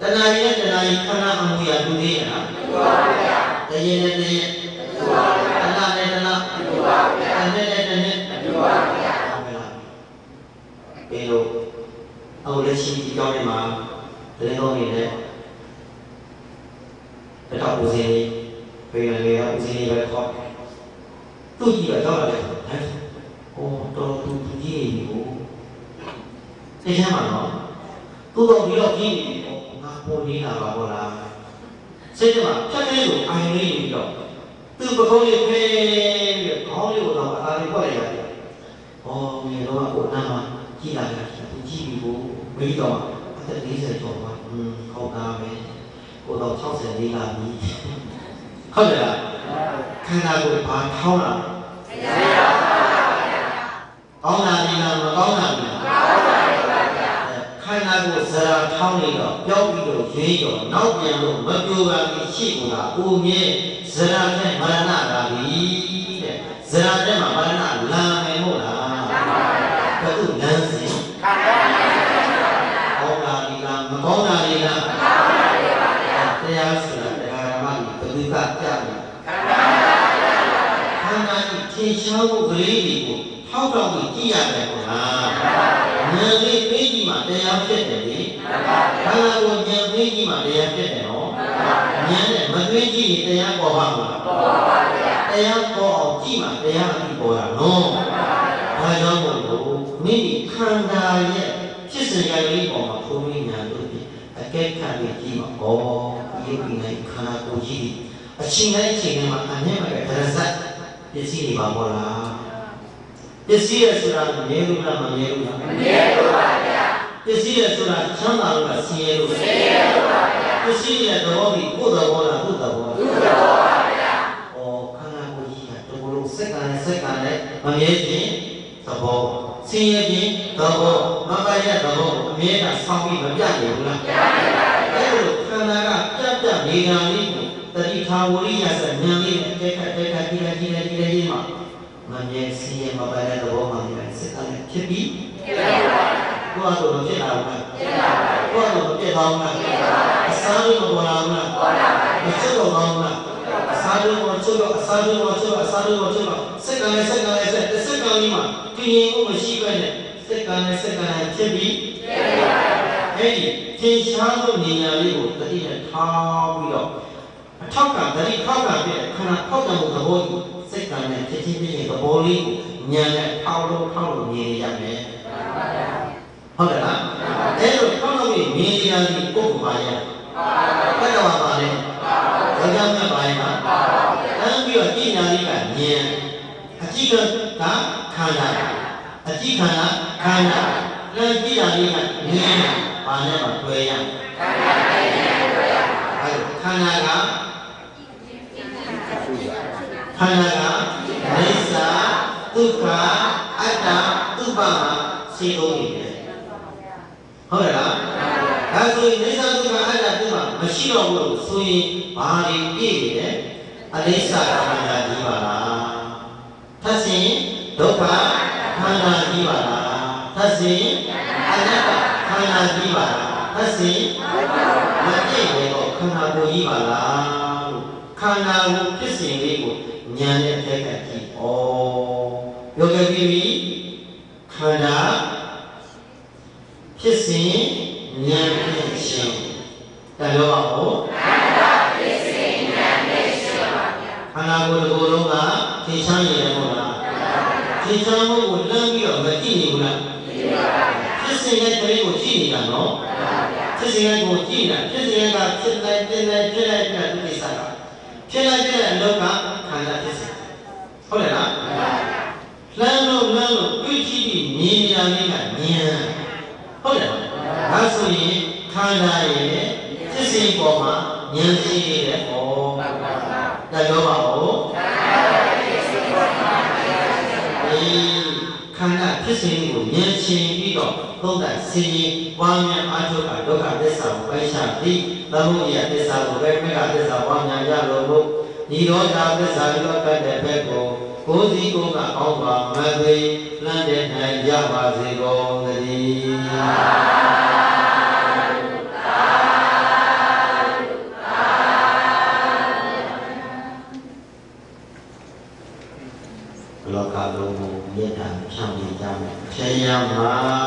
တိုက်တဏှာရည်နဲ့တဏှာရည်ခန္ဓာအမှုရာတူသေးရလားတူပါဗျာတရေနဲ့တရေတူပါဗျာတဏှာနဲ့တဏှာတူပါဗျာတဏှနဲ့တဏှတူပါဗျာဟုတ်ကဲ့ပေလို့အခုလက်ရှိဒီကောင်းနေမှာတရင်ကောင်းနေနဲ့တတော်ဦးစင်းလေးပေရလေဦးစင်းလေးပဲခေါ်သူ့ကြီးပဲတော့တယ်ဟဲ့ဟိုတော်သူသူကြီးနေပြီကိုသိချမ်းပါနော်သူတော့ပြီးတော့ကြီးနေပြီပေါ့ငါ ပေါ်နေတာပါဘောလားစိတ်ထဲမှာဖြတ်ခဲလို့အိုင်လေးပြီးတော့သူ့ပကုံးလေးဖဲပြီးတော့ခေါင်းလေးကိုတော့အာလေးဖွက်လိုက်ရတယ်။အော်မြေတော့ကိုနာမကြီးလာတာသူကြီးပြီကိုမီးတော့အသက်40ကျော်ပါอืมခေါင်းသားပဲကိုတော့64လာပြီဟုတ်တယ်လားခန္ဓာကိုယ်ဘာထောင်းလာဒ ကောင်းတာဒီလားမကောင်းတာဒီလားခန္ဓာ ကိုယ်ဇရာထောင်းနေတော့ပြောက်ပြီးတော့ရင်းတော့နောက်ပြန်လို့မပြိုပါဘူးရှိကူတာအိုမြဲဇရာနဲ့မရဏလာပြီတဲ့ဇရာတဲ့မှာမရဏလာမယ်မို့လားဘယ်သူလမ်းစီကောင်းတာဒီလားမကောင်းတာဒီလားတရားဆိုတာတရားဓမ္မကြီးဘယ်သူကကြားလဲခန္ဓာကြီးထင်ရှားဖို့ကလေးတွေကိုထောက်တော့ပြီးကြည့်ရတယ်ကွာဉာဏ်လေးသိကြည့်မှတရားဖြစ်တယ်လေခန္ဓာကိုဉာဏ်သိကြည့်မှတရားဖြစ်တယ်နော်ဉာဏ်နဲ့မသိကြည့်ရင် တရားပေါ်ပါမလားပေါ်ပါဗျာတရားပေါ်အောင်ကြည့်မှတရားအပြီးပေါ်ရနော်ဒါကြောင့်မို့လို့မိမိခန္ဓာရဲ့ဖြစ်စဉ်ရလေးပေါ်မှာဘုံဉာဏ်တို့ဖြင့်အကဲခတ်ပြီးကြည့်မှာဩဒီဒီနဲ့ခန္ဓာကိုယ်ကြီးအချိန်တိုင်းအချိန်တိုင်းမှာအမြဲတမ်းဒရဇတ်ပစ္စည်းတွေပါပေါ်လာပစ္စည်းရဆိုတာမြဲလို့လားမမြဲလို့လားမမြဲလို့ပါဗျာပစ္စည်းရဆိုတာချမ်းသာလို့လားဆင်းရဲလို့ဆင်းရဲလို့ပါဗျာပစ္စည်းရဲ့သဘောပြီးကိုယ်သဘောလားသူ့သ ဘောသူ့သဘောပါဗျာဩခန္ဓာကိုယ်ကြီးကတကူလုံးစက္ကန့်နဲ့စက္ကန့်နဲ့မမြဲခြင်းသဘောဆင်းရဲခြင်းသဘောမပရတဲ့သဘောကိုအမြဲတမ်းဆောင်းပြီးမပြတ်နေဘူးလားပြတ်နေပါဗျာအဲ့လိုခန္ဓာကပြတ်ပြတ်နေတာလေးကိုတတိထာဝရိယစဉာဏ်လေးနဲ့တက်ခတ်တက်ခတ်ကြည့်လိုက်ကြည့်လိုက်ကြည့်လိုက်ကြည့်မှာမမြဲဆင်းရဲမပရတဲ့သဘောမှလည်းစက္ကန့်နဲ့ဖြစ်ပြီးဖြစ်ပါဘူးကိုယ်ကတော့မဖြစ်လာဘူးလားဖြစ်ပါဘူးကိုယ်ကတော့မပြတ်သွားဘူးလားဖြစ်ပါဘူးအစားလို့မပေါ်လာဘူးလားပေါ်လာပါဘူးမချက်တော့ကောင်းဘူးလားအစားလို့မ ချုပ်တော့အစားလို့မချုပ်အစားလို့မချုပ်တော့စက္ကန့်နဲ့စက္ကန့်နဲ့စက္ကန့်စက္ကန့်လေးမှာပြင်းရင်ကိုမရှိပဲနဲ့စက္ကန့်နဲ့စက္ကန့်နဲ့ဖြစ်ပြီးဖြစ်ပါဘူးအဲ့ဒီသင်ရှားသောနေရာလေးကိုတတိနဲ့ထားပြီးတော့အထောက်ကတတိထောက်ကပြည့်ခန္ဓာထောက်တယ်သဘောကြီးစက္ကန့်နဲ့ဖြစ်ချင်းဖြစ်ချင်းသဘောလေးကိုဉာဏ်နဲ့ထောက်လို့ထောက်လို့မြင်ရမယ်ဟုတ်တယ်လားအဲ့လိုထောက်လို့မြင်ရတဲ့ပုဂ္ဂိုလ်ပါရဲ့ဘယ်တော့မှပါလဲဘယ်ကြောင့်မှပါရဲ့ပါ တန်းပြီးတော့ဉာဏ်လေးကဉာဏ်အကြည့်ကခန္ဓာအကြည့်ခန္ဓာခန္ဓာလမ်းကြည့်တာလေးကဉာဏ်ပါနဲ့မှတွေ့ရခန္ဓာနဲ့တွေ့ရအဲ့ခန္ဓာကခန္ဓာကအိစ္ဆာဒုက္ခအတ္တဥပါမစေကုန်နေတယ်ဟုတ်ရဲ့လားဒါဆိုရင်အိစ္ဆာဒုက္ခအတ္တဥပါမရှိတော့ဘူးလို့ဆိုရင်ဘာတွေပြည့်နေလဲ အနိစ္စခန္ဓာကြီးပါလားထပ်စဉ်ဒုက္ခခန္ဓာကြီးပါလားထပ်စဉ်အနတ္တခန္ဓာကြီးပါလားထပ်စဉ်မပြည့်နေတော့ခန္ဓာကိုယ်ကြီးပါလားလို့ခန္ဓာကိုဖြစ်စဉ်လေးကိုဉာဏ်နဲ့ထက်ကကြည့်ဩယောဂီပြီခန္ဓာဖြစ်စဉ်ဉာဏ်ဖြင့်ရှင်းတန်တော့အောင်ခ ဓာကိုယ်တစ်ခုလုံးကသင်္ချမ်းရည်မဟုတ်လားသင်္ချမ်းမှုကိုလမ်းပြီးတော့မကြည့်နေဘူးလားကြည့်ပါဗျာဖြစ်စဉ်ရဲ့ကလေးကိုကြည့်နေတာနော်ဖြစ်စဉ်ရဲ့ကိုကြည့်နေတာဖြစ်စဉ်ကဖြစ်လိုက်ဖြစ်လိုက်ဖြစ်လိုက်ဖြစ်လိုက်ဒီကိစ္စကဖြစ်လိုက်ဖြစ်လိုက်အလောကခန္ဓာဖြစ်စဉ်ဟုတ်တယ်လားလမ်းလို့လမ်းလို့တွေ့ကြည့်ပြီးမြင်ရလေးကဉာဏ်ဟုတ်တယ်လားဒါဆိုရင်ခန္ဓာရဲ့ဖြစ်စဉ်ပေါ်မှာဉာဏ်ရှိ နေတယ်ဟောဒါပြောပါဦးအေးခန္ဓာဖြစ်စဉ်ကိုဉာဏ်ချင်းပြီးတော့သုံးသပ်ဆင်းရဲဝါမျက်အားထုတ်တာဒုက္ခသစ္စာကိုပိုက်ရှာပြီးသမုဒိယသစ္စာကိုပဲမေဃသစ္စာဝါမျက်ရလို့ဘုဒီရောဓသစ္စာရောကတ်တဲ့ဘက်ကိုကိုယ်စီကိုယ်ကအောင်းပါမသိလမ်းတဲ့နိုင်ကြပါစေကုန်သတည်း မယ်။ထေယမ